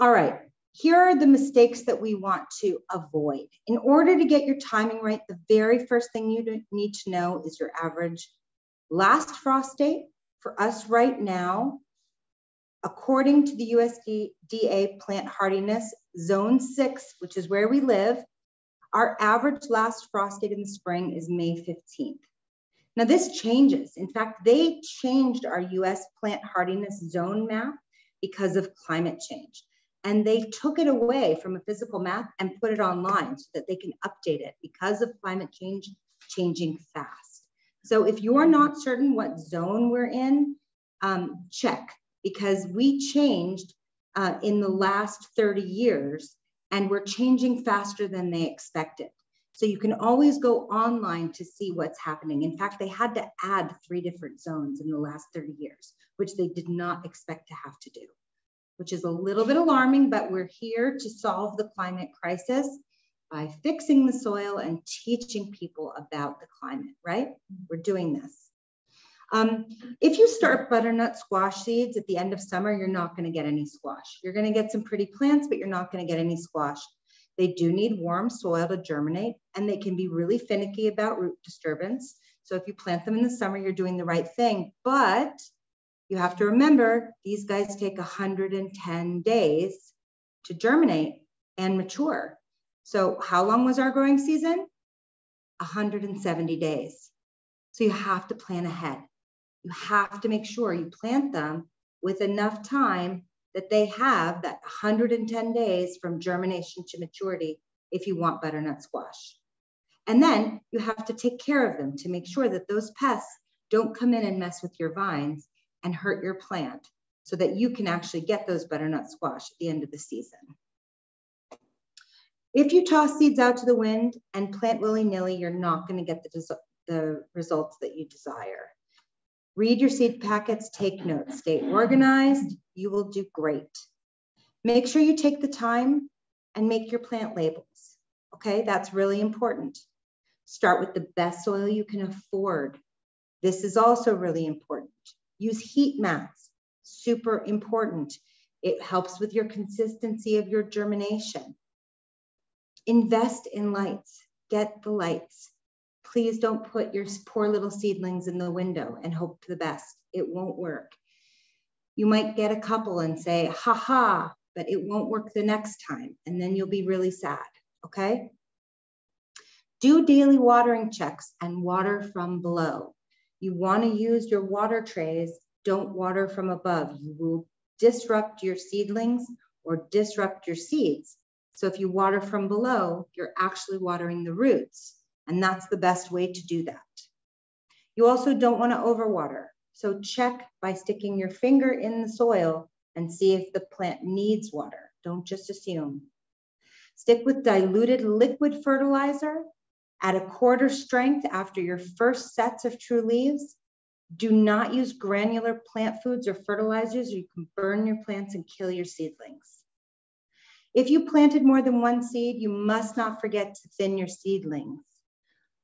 All right, here are the mistakes that we want to avoid. In order to get your timing right, the very first thing you need to know is your average last frost date. For us right now, according to the USDA plant hardiness zone six, which is where we live, our average last frost date in the spring is May 15th. Now this changes. In fact, they changed our US plant hardiness zone map because of climate change and they took it away from a physical map and put it online so that they can update it because of climate change changing fast. So if you're not certain what zone we're in, um, check because we changed uh, in the last 30 years and we're changing faster than they expected. So you can always go online to see what's happening. In fact, they had to add three different zones in the last 30 years, which they did not expect to have to do which is a little bit alarming, but we're here to solve the climate crisis by fixing the soil and teaching people about the climate, right? We're doing this. Um, if you start butternut squash seeds at the end of summer, you're not gonna get any squash. You're gonna get some pretty plants, but you're not gonna get any squash. They do need warm soil to germinate and they can be really finicky about root disturbance. So if you plant them in the summer, you're doing the right thing, but you have to remember these guys take 110 days to germinate and mature. So how long was our growing season? 170 days. So you have to plan ahead. You have to make sure you plant them with enough time that they have that 110 days from germination to maturity if you want butternut squash. And then you have to take care of them to make sure that those pests don't come in and mess with your vines and hurt your plant so that you can actually get those butternut squash at the end of the season. If you toss seeds out to the wind and plant willy-nilly, you're not gonna get the, the results that you desire. Read your seed packets, take notes, stay organized, you will do great. Make sure you take the time and make your plant labels, okay? That's really important. Start with the best soil you can afford. This is also really important. Use heat mats, super important. It helps with your consistency of your germination. Invest in lights, get the lights. Please don't put your poor little seedlings in the window and hope for the best. It won't work. You might get a couple and say, ha ha, but it won't work the next time. And then you'll be really sad, okay? Do daily watering checks and water from below. You want to use your water trays. Don't water from above. You will disrupt your seedlings or disrupt your seeds. So if you water from below, you're actually watering the roots. And that's the best way to do that. You also don't want to overwater. So check by sticking your finger in the soil and see if the plant needs water. Don't just assume. Stick with diluted liquid fertilizer at a quarter strength after your first sets of true leaves. Do not use granular plant foods or fertilizers, or you can burn your plants and kill your seedlings. If you planted more than one seed, you must not forget to thin your seedlings.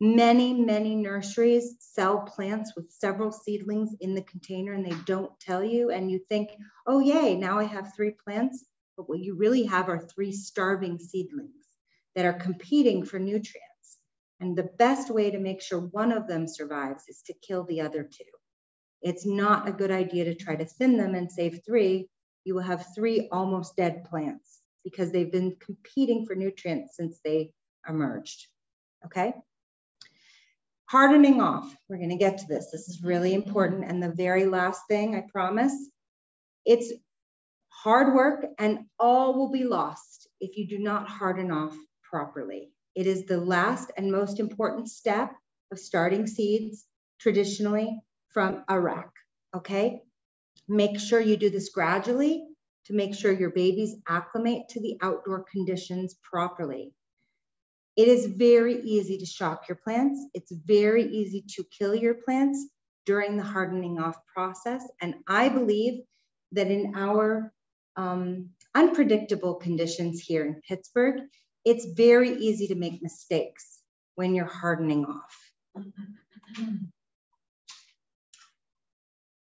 Many, many nurseries sell plants with several seedlings in the container and they don't tell you. And you think, oh, yay, now I have three plants. But what you really have are three starving seedlings that are competing for nutrients. And the best way to make sure one of them survives is to kill the other two. It's not a good idea to try to thin them and save three. You will have three almost dead plants because they've been competing for nutrients since they emerged. Okay? Hardening off. We're going to get to this. This is really important. And the very last thing, I promise, it's hard work and all will be lost if you do not harden off properly. It is the last and most important step of starting seeds traditionally from a rack, okay? Make sure you do this gradually to make sure your babies acclimate to the outdoor conditions properly. It is very easy to shock your plants. It's very easy to kill your plants during the hardening off process. And I believe that in our um, unpredictable conditions here in Pittsburgh, it's very easy to make mistakes when you're hardening off.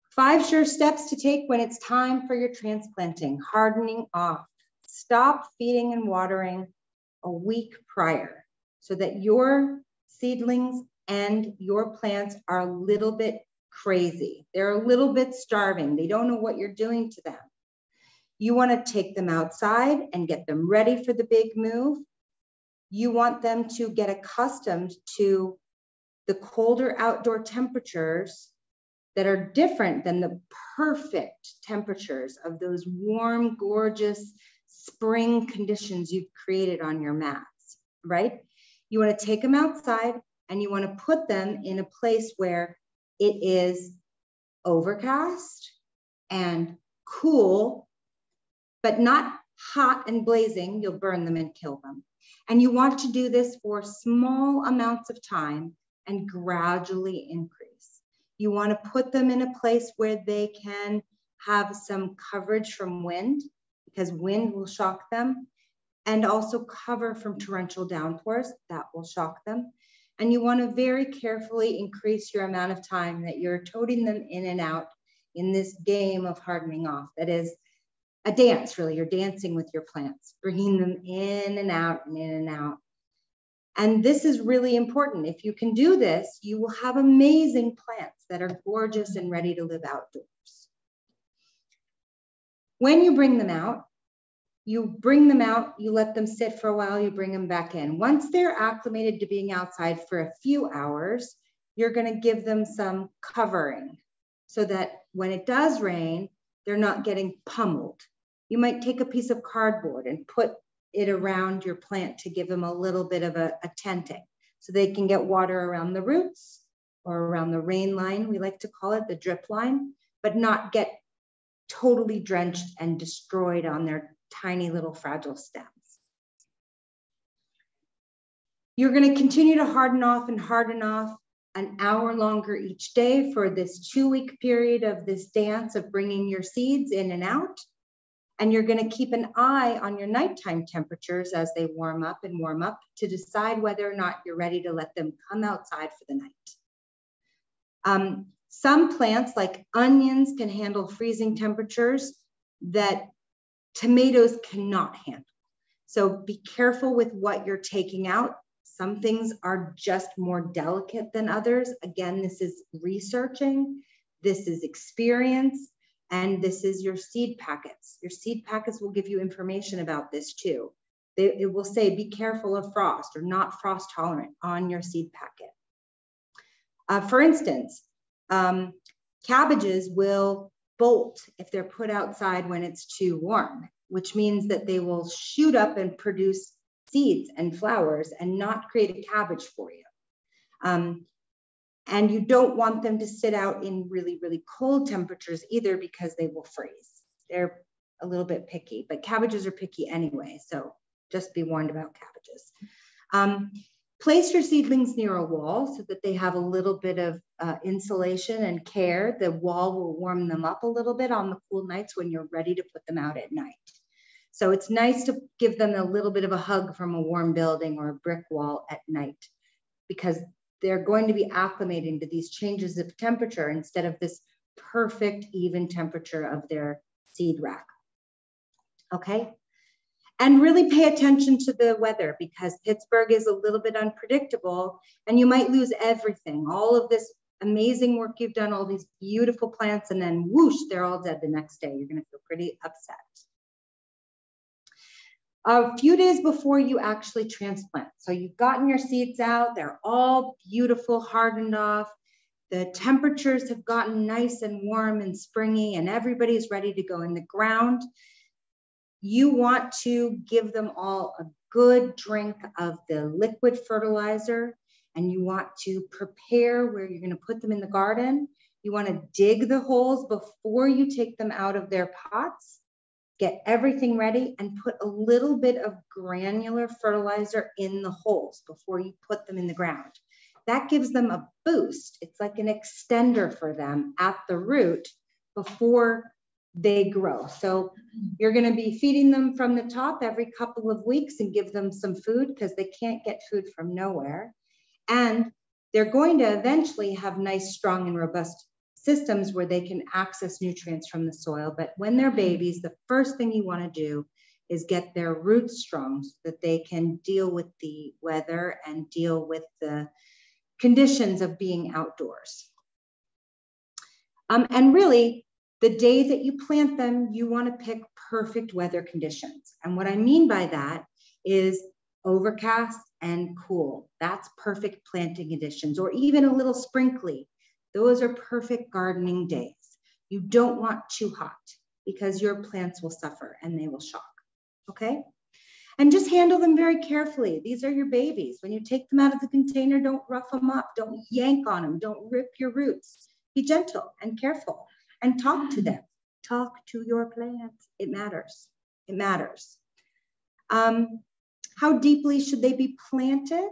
Five sure steps to take when it's time for your transplanting, hardening off. Stop feeding and watering a week prior so that your seedlings and your plants are a little bit crazy. They're a little bit starving. They don't know what you're doing to them. You want to take them outside and get them ready for the big move. You want them to get accustomed to the colder outdoor temperatures that are different than the perfect temperatures of those warm, gorgeous spring conditions you've created on your mats, right? You want to take them outside and you want to put them in a place where it is overcast and cool, but not hot and blazing. You'll burn them and kill them. And you want to do this for small amounts of time and gradually increase. You want to put them in a place where they can have some coverage from wind because wind will shock them and also cover from torrential downpours that will shock them. And you want to very carefully increase your amount of time that you're toting them in and out in this game of hardening off. That is a dance, really. You're dancing with your plants, bringing them in and out and in and out and this is really important. If you can do this, you will have amazing plants that are gorgeous and ready to live outdoors. When you bring them out, you bring them out, you let them sit for a while, you bring them back in. Once they're acclimated to being outside for a few hours, you're gonna give them some covering so that when it does rain, they're not getting pummeled. You might take a piece of cardboard and put it around your plant to give them a little bit of a, a tenting. So they can get water around the roots or around the rain line, we like to call it the drip line, but not get totally drenched and destroyed on their tiny little fragile stems. You're gonna continue to harden off and harden off an hour longer each day for this two week period of this dance of bringing your seeds in and out. And you're going to keep an eye on your nighttime temperatures as they warm up and warm up to decide whether or not you're ready to let them come outside for the night. Um, some plants, like onions, can handle freezing temperatures that tomatoes cannot handle. So be careful with what you're taking out. Some things are just more delicate than others. Again, this is researching, this is experience, and this is your seed packets. Your seed packets will give you information about this too. They, it will say, be careful of frost or not frost tolerant on your seed packet. Uh, for instance, um, cabbages will bolt if they're put outside when it's too warm, which means that they will shoot up and produce seeds and flowers and not create a cabbage for you. Um, and you don't want them to sit out in really, really cold temperatures either because they will freeze. They're a little bit picky, but cabbages are picky anyway. So just be warned about cabbages. Um, place your seedlings near a wall so that they have a little bit of uh, insulation and care. The wall will warm them up a little bit on the cool nights when you're ready to put them out at night. So it's nice to give them a little bit of a hug from a warm building or a brick wall at night because they're going to be acclimating to these changes of temperature instead of this perfect even temperature of their seed rack. Okay. And really pay attention to the weather because Pittsburgh is a little bit unpredictable and you might lose everything. All of this amazing work you've done, all these beautiful plants, and then whoosh, they're all dead the next day. You're going to feel pretty upset a few days before you actually transplant. So you've gotten your seeds out, they're all beautiful, hardened off. The temperatures have gotten nice and warm and springy, and everybody's ready to go in the ground. You want to give them all a good drink of the liquid fertilizer and you want to prepare where you're going to put them in the garden, you want to dig the holes before you take them out of their pots. Get everything ready and put a little bit of granular fertilizer in the holes before you put them in the ground. That gives them a boost. It's like an extender for them at the root before they grow. So you're going to be feeding them from the top every couple of weeks and give them some food because they can't get food from nowhere. And they're going to eventually have nice, strong, and robust systems where they can access nutrients from the soil. But when they're babies, the first thing you want to do is get their roots strong so that they can deal with the weather and deal with the conditions of being outdoors. Um, and really, the day that you plant them, you want to pick perfect weather conditions. And what I mean by that is overcast and cool. That's perfect planting conditions, or even a little sprinkly. Those are perfect gardening days. You don't want too hot because your plants will suffer and they will shock. Okay? And just handle them very carefully. These are your babies. When you take them out of the container, don't rough them up, don't yank on them, don't rip your roots. Be gentle and careful and talk to them. Talk to your plants. It matters. It matters. Um, how deeply should they be planted?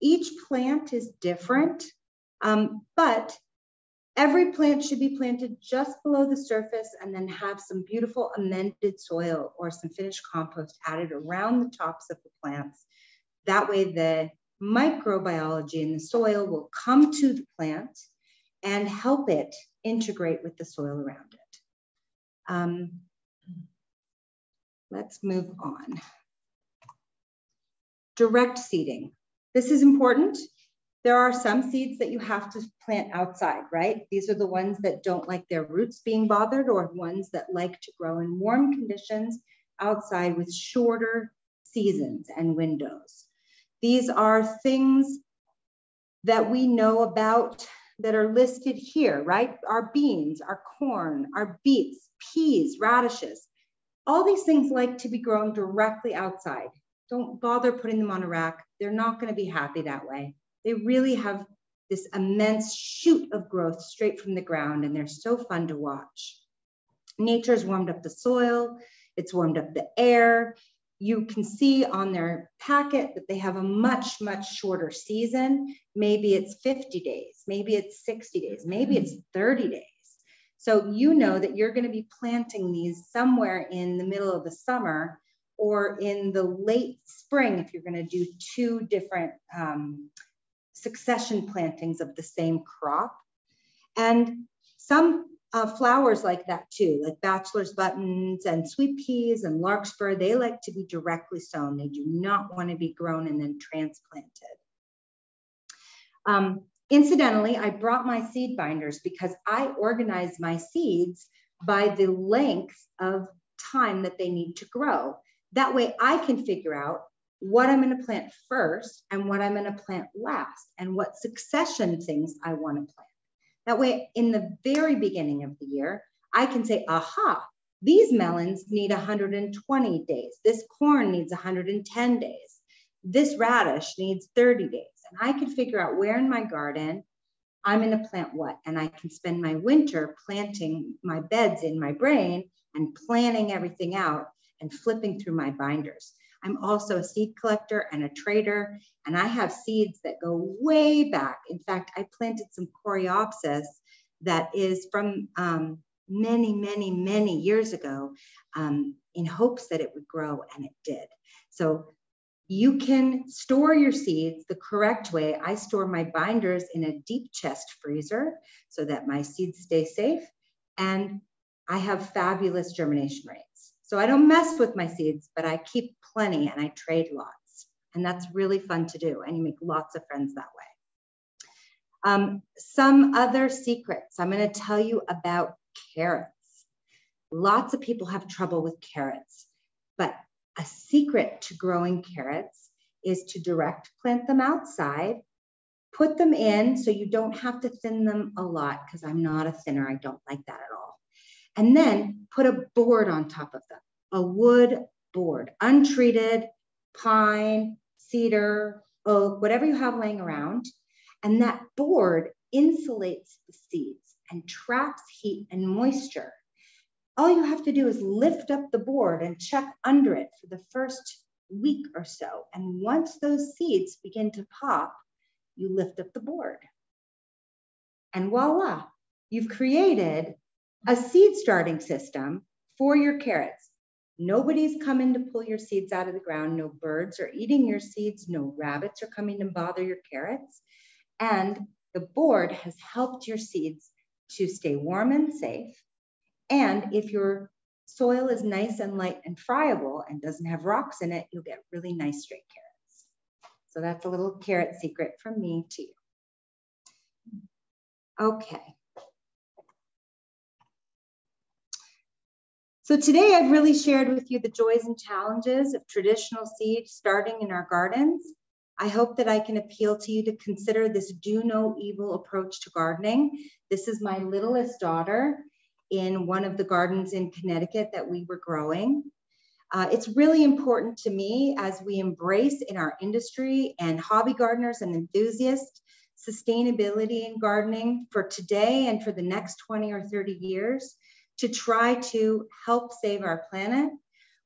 Each plant is different, um, but every plant should be planted just below the surface and then have some beautiful amended soil or some finished compost added around the tops of the plants. That way the microbiology in the soil will come to the plant and help it integrate with the soil around it. Um, let's move on. Direct seeding. This is important. There are some seeds that you have to plant outside, right? These are the ones that don't like their roots being bothered or ones that like to grow in warm conditions outside with shorter seasons and windows. These are things that we know about that are listed here, right? Our beans, our corn, our beets, peas, radishes. All these things like to be grown directly outside. Don't bother putting them on a rack. They're not going to be happy that way. They really have this immense shoot of growth straight from the ground, and they're so fun to watch. Nature's warmed up the soil, it's warmed up the air, you can see on their packet that they have a much, much shorter season. Maybe it's 50 days, maybe it's 60 days, maybe it's 30 days. So you know that you're going to be planting these somewhere in the middle of the summer or in the late spring if you're going to do two different um, succession plantings of the same crop. And some uh, flowers like that too, like bachelor's buttons and sweet peas and larkspur, they like to be directly sown. They do not want to be grown and then transplanted. Um, incidentally, I brought my seed binders because I organize my seeds by the length of time that they need to grow. That way I can figure out what I'm going to plant first and what I'm going to plant last and what succession things I want to plant. That way, in the very beginning of the year, I can say, aha, these melons need 120 days. This corn needs 110 days. This radish needs 30 days. And I can figure out where in my garden I'm going to plant what. And I can spend my winter planting my beds in my brain and planning everything out and flipping through my binders. I'm also a seed collector and a trader, and I have seeds that go way back. In fact, I planted some coreopsis that is from um, many, many, many years ago um, in hopes that it would grow, and it did. So you can store your seeds the correct way. I store my binders in a deep chest freezer so that my seeds stay safe. And I have fabulous germination rates. So I don't mess with my seeds, but I keep plenty and I trade lots. And that's really fun to do. And you make lots of friends that way. Um, some other secrets I'm going to tell you about carrots. Lots of people have trouble with carrots, but a secret to growing carrots is to direct plant them outside, put them in so you don't have to thin them a lot because I'm not a thinner. I don't like that and then put a board on top of them, a wood board, untreated, pine, cedar, oak, whatever you have laying around. And that board insulates the seeds and traps heat and moisture. All you have to do is lift up the board and check under it for the first week or so. And once those seeds begin to pop, you lift up the board. And voila, you've created a seed starting system for your carrots. Nobody's coming to pull your seeds out of the ground. No birds are eating your seeds. No rabbits are coming to bother your carrots. And the board has helped your seeds to stay warm and safe. And if your soil is nice and light and friable and doesn't have rocks in it, you'll get really nice straight carrots. So that's a little carrot secret from me to you. Okay. So today I've really shared with you the joys and challenges of traditional seed starting in our gardens. I hope that I can appeal to you to consider this do no evil approach to gardening. This is my littlest daughter in one of the gardens in Connecticut that we were growing. Uh, it's really important to me as we embrace in our industry and hobby gardeners and enthusiasts sustainability in gardening for today and for the next 20 or 30 years to try to help save our planet.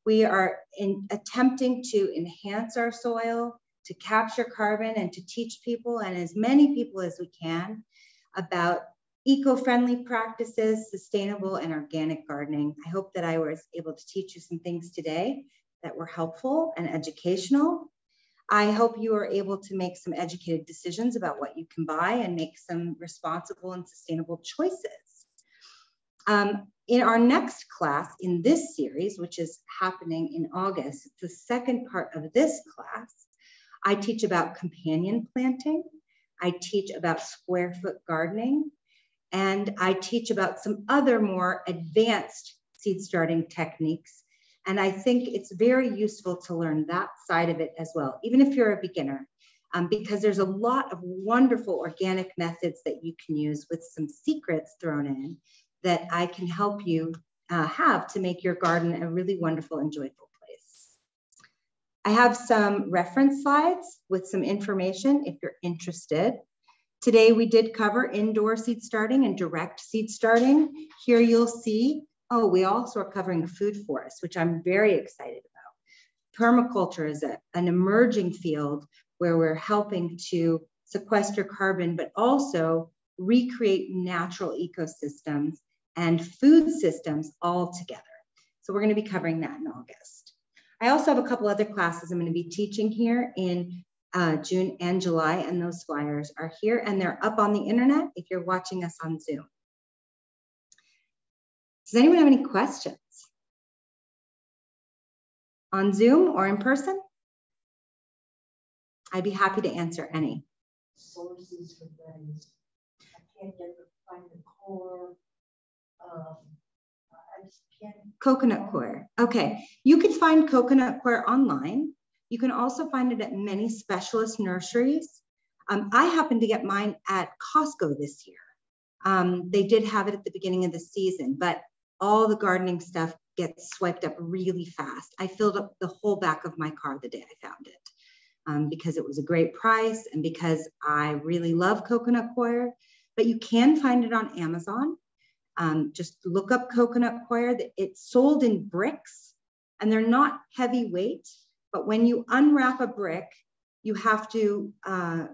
We are in, attempting to enhance our soil, to capture carbon, and to teach people, and as many people as we can, about eco-friendly practices, sustainable and organic gardening. I hope that I was able to teach you some things today that were helpful and educational. I hope you are able to make some educated decisions about what you can buy and make some responsible and sustainable choices. Um, in our next class in this series, which is happening in August, the second part of this class, I teach about companion planting. I teach about square foot gardening. And I teach about some other more advanced seed starting techniques. And I think it's very useful to learn that side of it as well, even if you're a beginner, um, because there's a lot of wonderful organic methods that you can use with some secrets thrown in that I can help you uh, have to make your garden a really wonderful and joyful place. I have some reference slides with some information if you're interested. Today we did cover indoor seed starting and direct seed starting. Here you'll see, oh, we also are covering food forests, which I'm very excited about. Permaculture is a, an emerging field where we're helping to sequester carbon, but also recreate natural ecosystems and food systems all together. So we're gonna be covering that in August. I also have a couple other classes I'm gonna be teaching here in uh, June and July, and those flyers are here and they're up on the internet if you're watching us on Zoom. Does anyone have any questions? On Zoom or in person? I'd be happy to answer any. Sources for things. I can't the find the core um, coconut coir. Okay, you can find coconut coir online. You can also find it at many specialist nurseries. Um, I happened to get mine at Costco this year. Um, they did have it at the beginning of the season, but all the gardening stuff gets swiped up really fast. I filled up the whole back of my car the day I found it um, because it was a great price and because I really love coconut coir. But you can find it on Amazon. Um, just look up coconut coir. It's sold in bricks and they're not heavy weight, but when you unwrap a brick, you have to uh,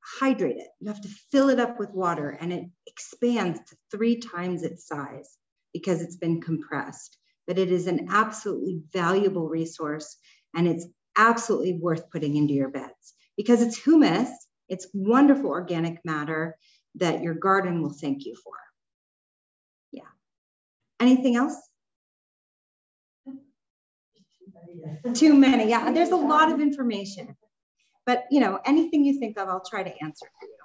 hydrate it. You have to fill it up with water and it expands to three times its size because it's been compressed. But it is an absolutely valuable resource and it's absolutely worth putting into your beds because it's humus, it's wonderful organic matter that your garden will thank you for. Anything else? Too many, yeah. There's a lot of information. But you know, anything you think of, I'll try to answer for you.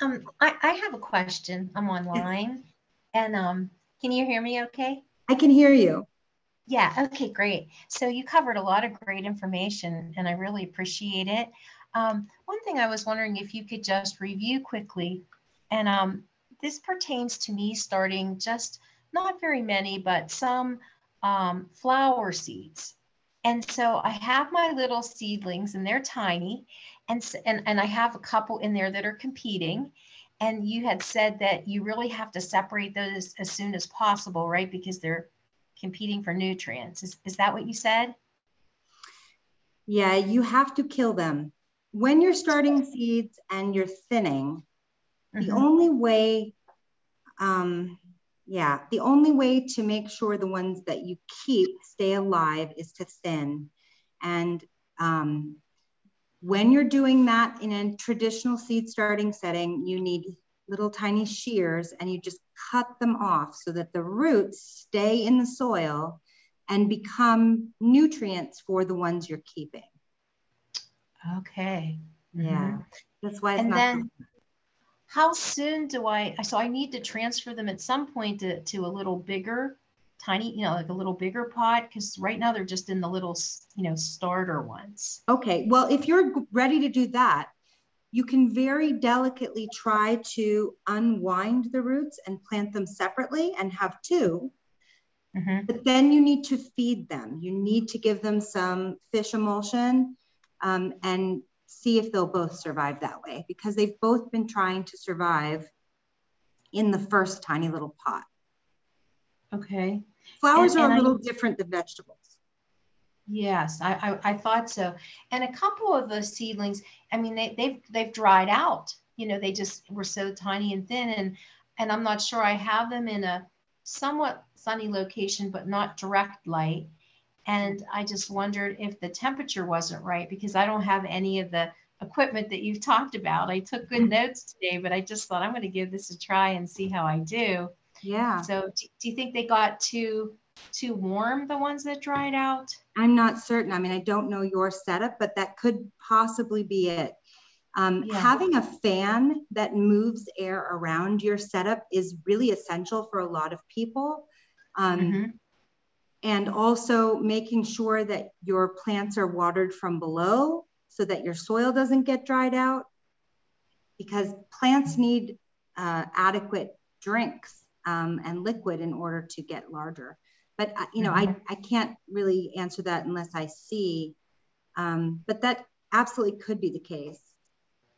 Um, I, I have a question. I'm online. And um, can you hear me okay? I can hear you. Yeah, okay, great. So you covered a lot of great information and I really appreciate it. Um, one thing I was wondering if you could just review quickly and um, this pertains to me starting just not very many, but some um, flower seeds. And so I have my little seedlings and they're tiny. And, and, and I have a couple in there that are competing. And you had said that you really have to separate those as soon as possible, right? Because they're competing for nutrients. Is, is that what you said? Yeah, you have to kill them. When you're starting seeds and you're thinning, mm-hmm. the only way, um, yeah, the only way to make sure the ones that you keep stay alive is to thin. And um, when you're doing that in a traditional seed starting setting, you need little tiny shears and you just cut them off so that the roots stay in the soil and become nutrients for the ones you're keeping. Okay. Yeah. Mm-hmm. That's why and then how soon do I so I need to transfer them at some point to, to a little bigger tiny, you know, like a little bigger pot because right now they're just in the little, you know, starter ones. Okay. Well, if you're ready to do that, you can very delicately try to unwind the roots and plant them separately and have 2 mm-hmm. But then you need to feed them. You need to give them some fish emulsion um, and see if they'll both survive that way because they've both been trying to survive in the first tiny little pot. Okay. Flowers and, are a little I, different than vegetables. Yes, I, I, I, thought so. And a couple of the seedlings, I mean, they, they've they've dried out. You know, they just were so tiny and thin, and and I'm not sure I have them in a somewhat sunny location, but not direct light. And I just wondered if the temperature wasn't right because I don't have any of the equipment that you've talked about. I took good notes today, but I just thought I'm going to give this a try and see how I do. Yeah. So do, do you think they got too too warm, the ones that dried out? I'm not certain. I mean, I don't know your setup, but that could possibly be it. Um, yeah. Having a fan that moves air around your setup is really essential for a lot of people. Um, mm-hmm. And also making sure that your plants are watered from below so that your soil doesn't get dried out because plants need uh, adequate drinks um, and liquid in order to get larger. But uh, you know, mm-hmm. I, I can't really answer that unless I see. Um, but that absolutely could be the case.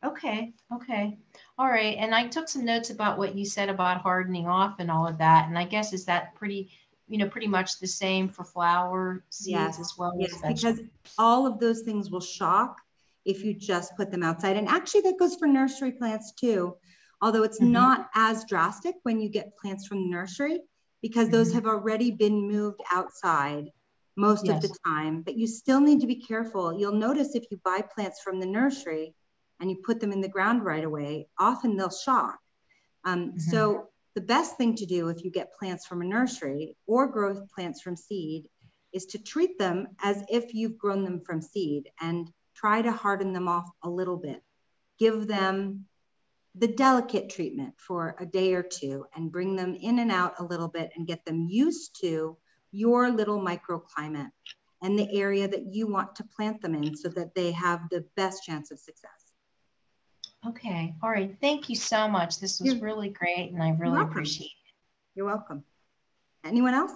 Okay. Okay. All right. And I took some notes about what you said about hardening off and all of that. And I guess is that pretty, you know, pretty much the same for flower seeds yes. as well yes, as because all of those things will shock if you just put them outside. And actually, that goes for nursery plants too although it's mm-hmm. not as drastic when you get plants from the nursery because mm-hmm. those have already been moved outside most yes. of the time. But you still need to be careful. You'll notice if you buy plants from the nursery and you put them in the ground right away, often they'll shock. Um, mm-hmm. So the best thing to do if you get plants from a nursery or grow plants from seed is to treat them as if you've grown them from seed and try to harden them off a little bit. Give them the delicate treatment for a day or two and bring them in and out a little bit and get them used to your little microclimate and the area that you want to plant them in so that they have the best chance of success. Okay. All right. Thank you so much. This was You're really great and I really appreciate it. You're welcome. Anyone else?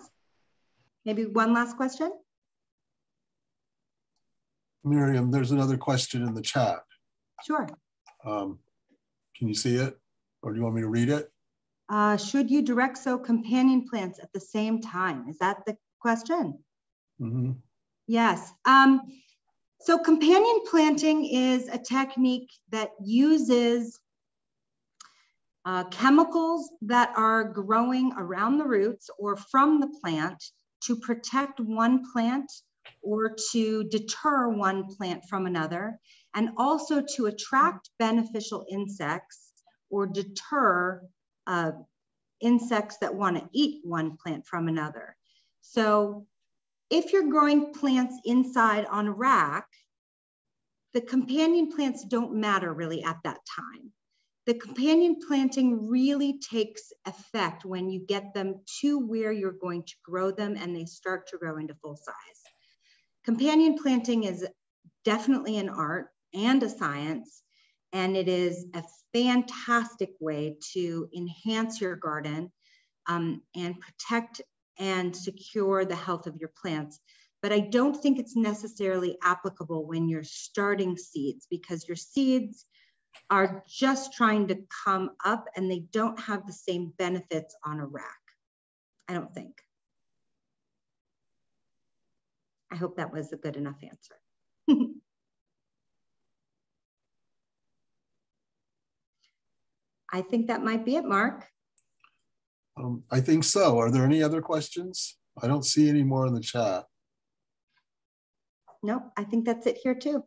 Maybe one last question? Miriam, there's another question in the chat. Sure. Um, can you see it? Or do you want me to read it? Uh, should you direct sow companion plants at the same time? Is that the question? Mm-hmm. Yes. Um, so companion planting is a technique that uses uh, chemicals that are growing around the roots or from the plant to protect one plant or to deter one plant from another and also to attract beneficial insects or deter uh, insects that want to eat one plant from another. So if you're growing plants inside on a rack, the companion plants don't matter really at that time. The companion planting really takes effect when you get them to where you're going to grow them and they start to grow into full size. Companion planting is definitely an art and a science. And it is a fantastic way to enhance your garden um, and protect and secure the health of your plants. but I don't think it's necessarily applicable when you're starting seeds because your seeds are just trying to come up and they don't have the same benefits on a rack. I don't think. I hope that was a good enough answer. I think that might be it, Mark. Um, I think so. Are there any other questions? I don't see any more in the chat. Nope, I think that's it here too.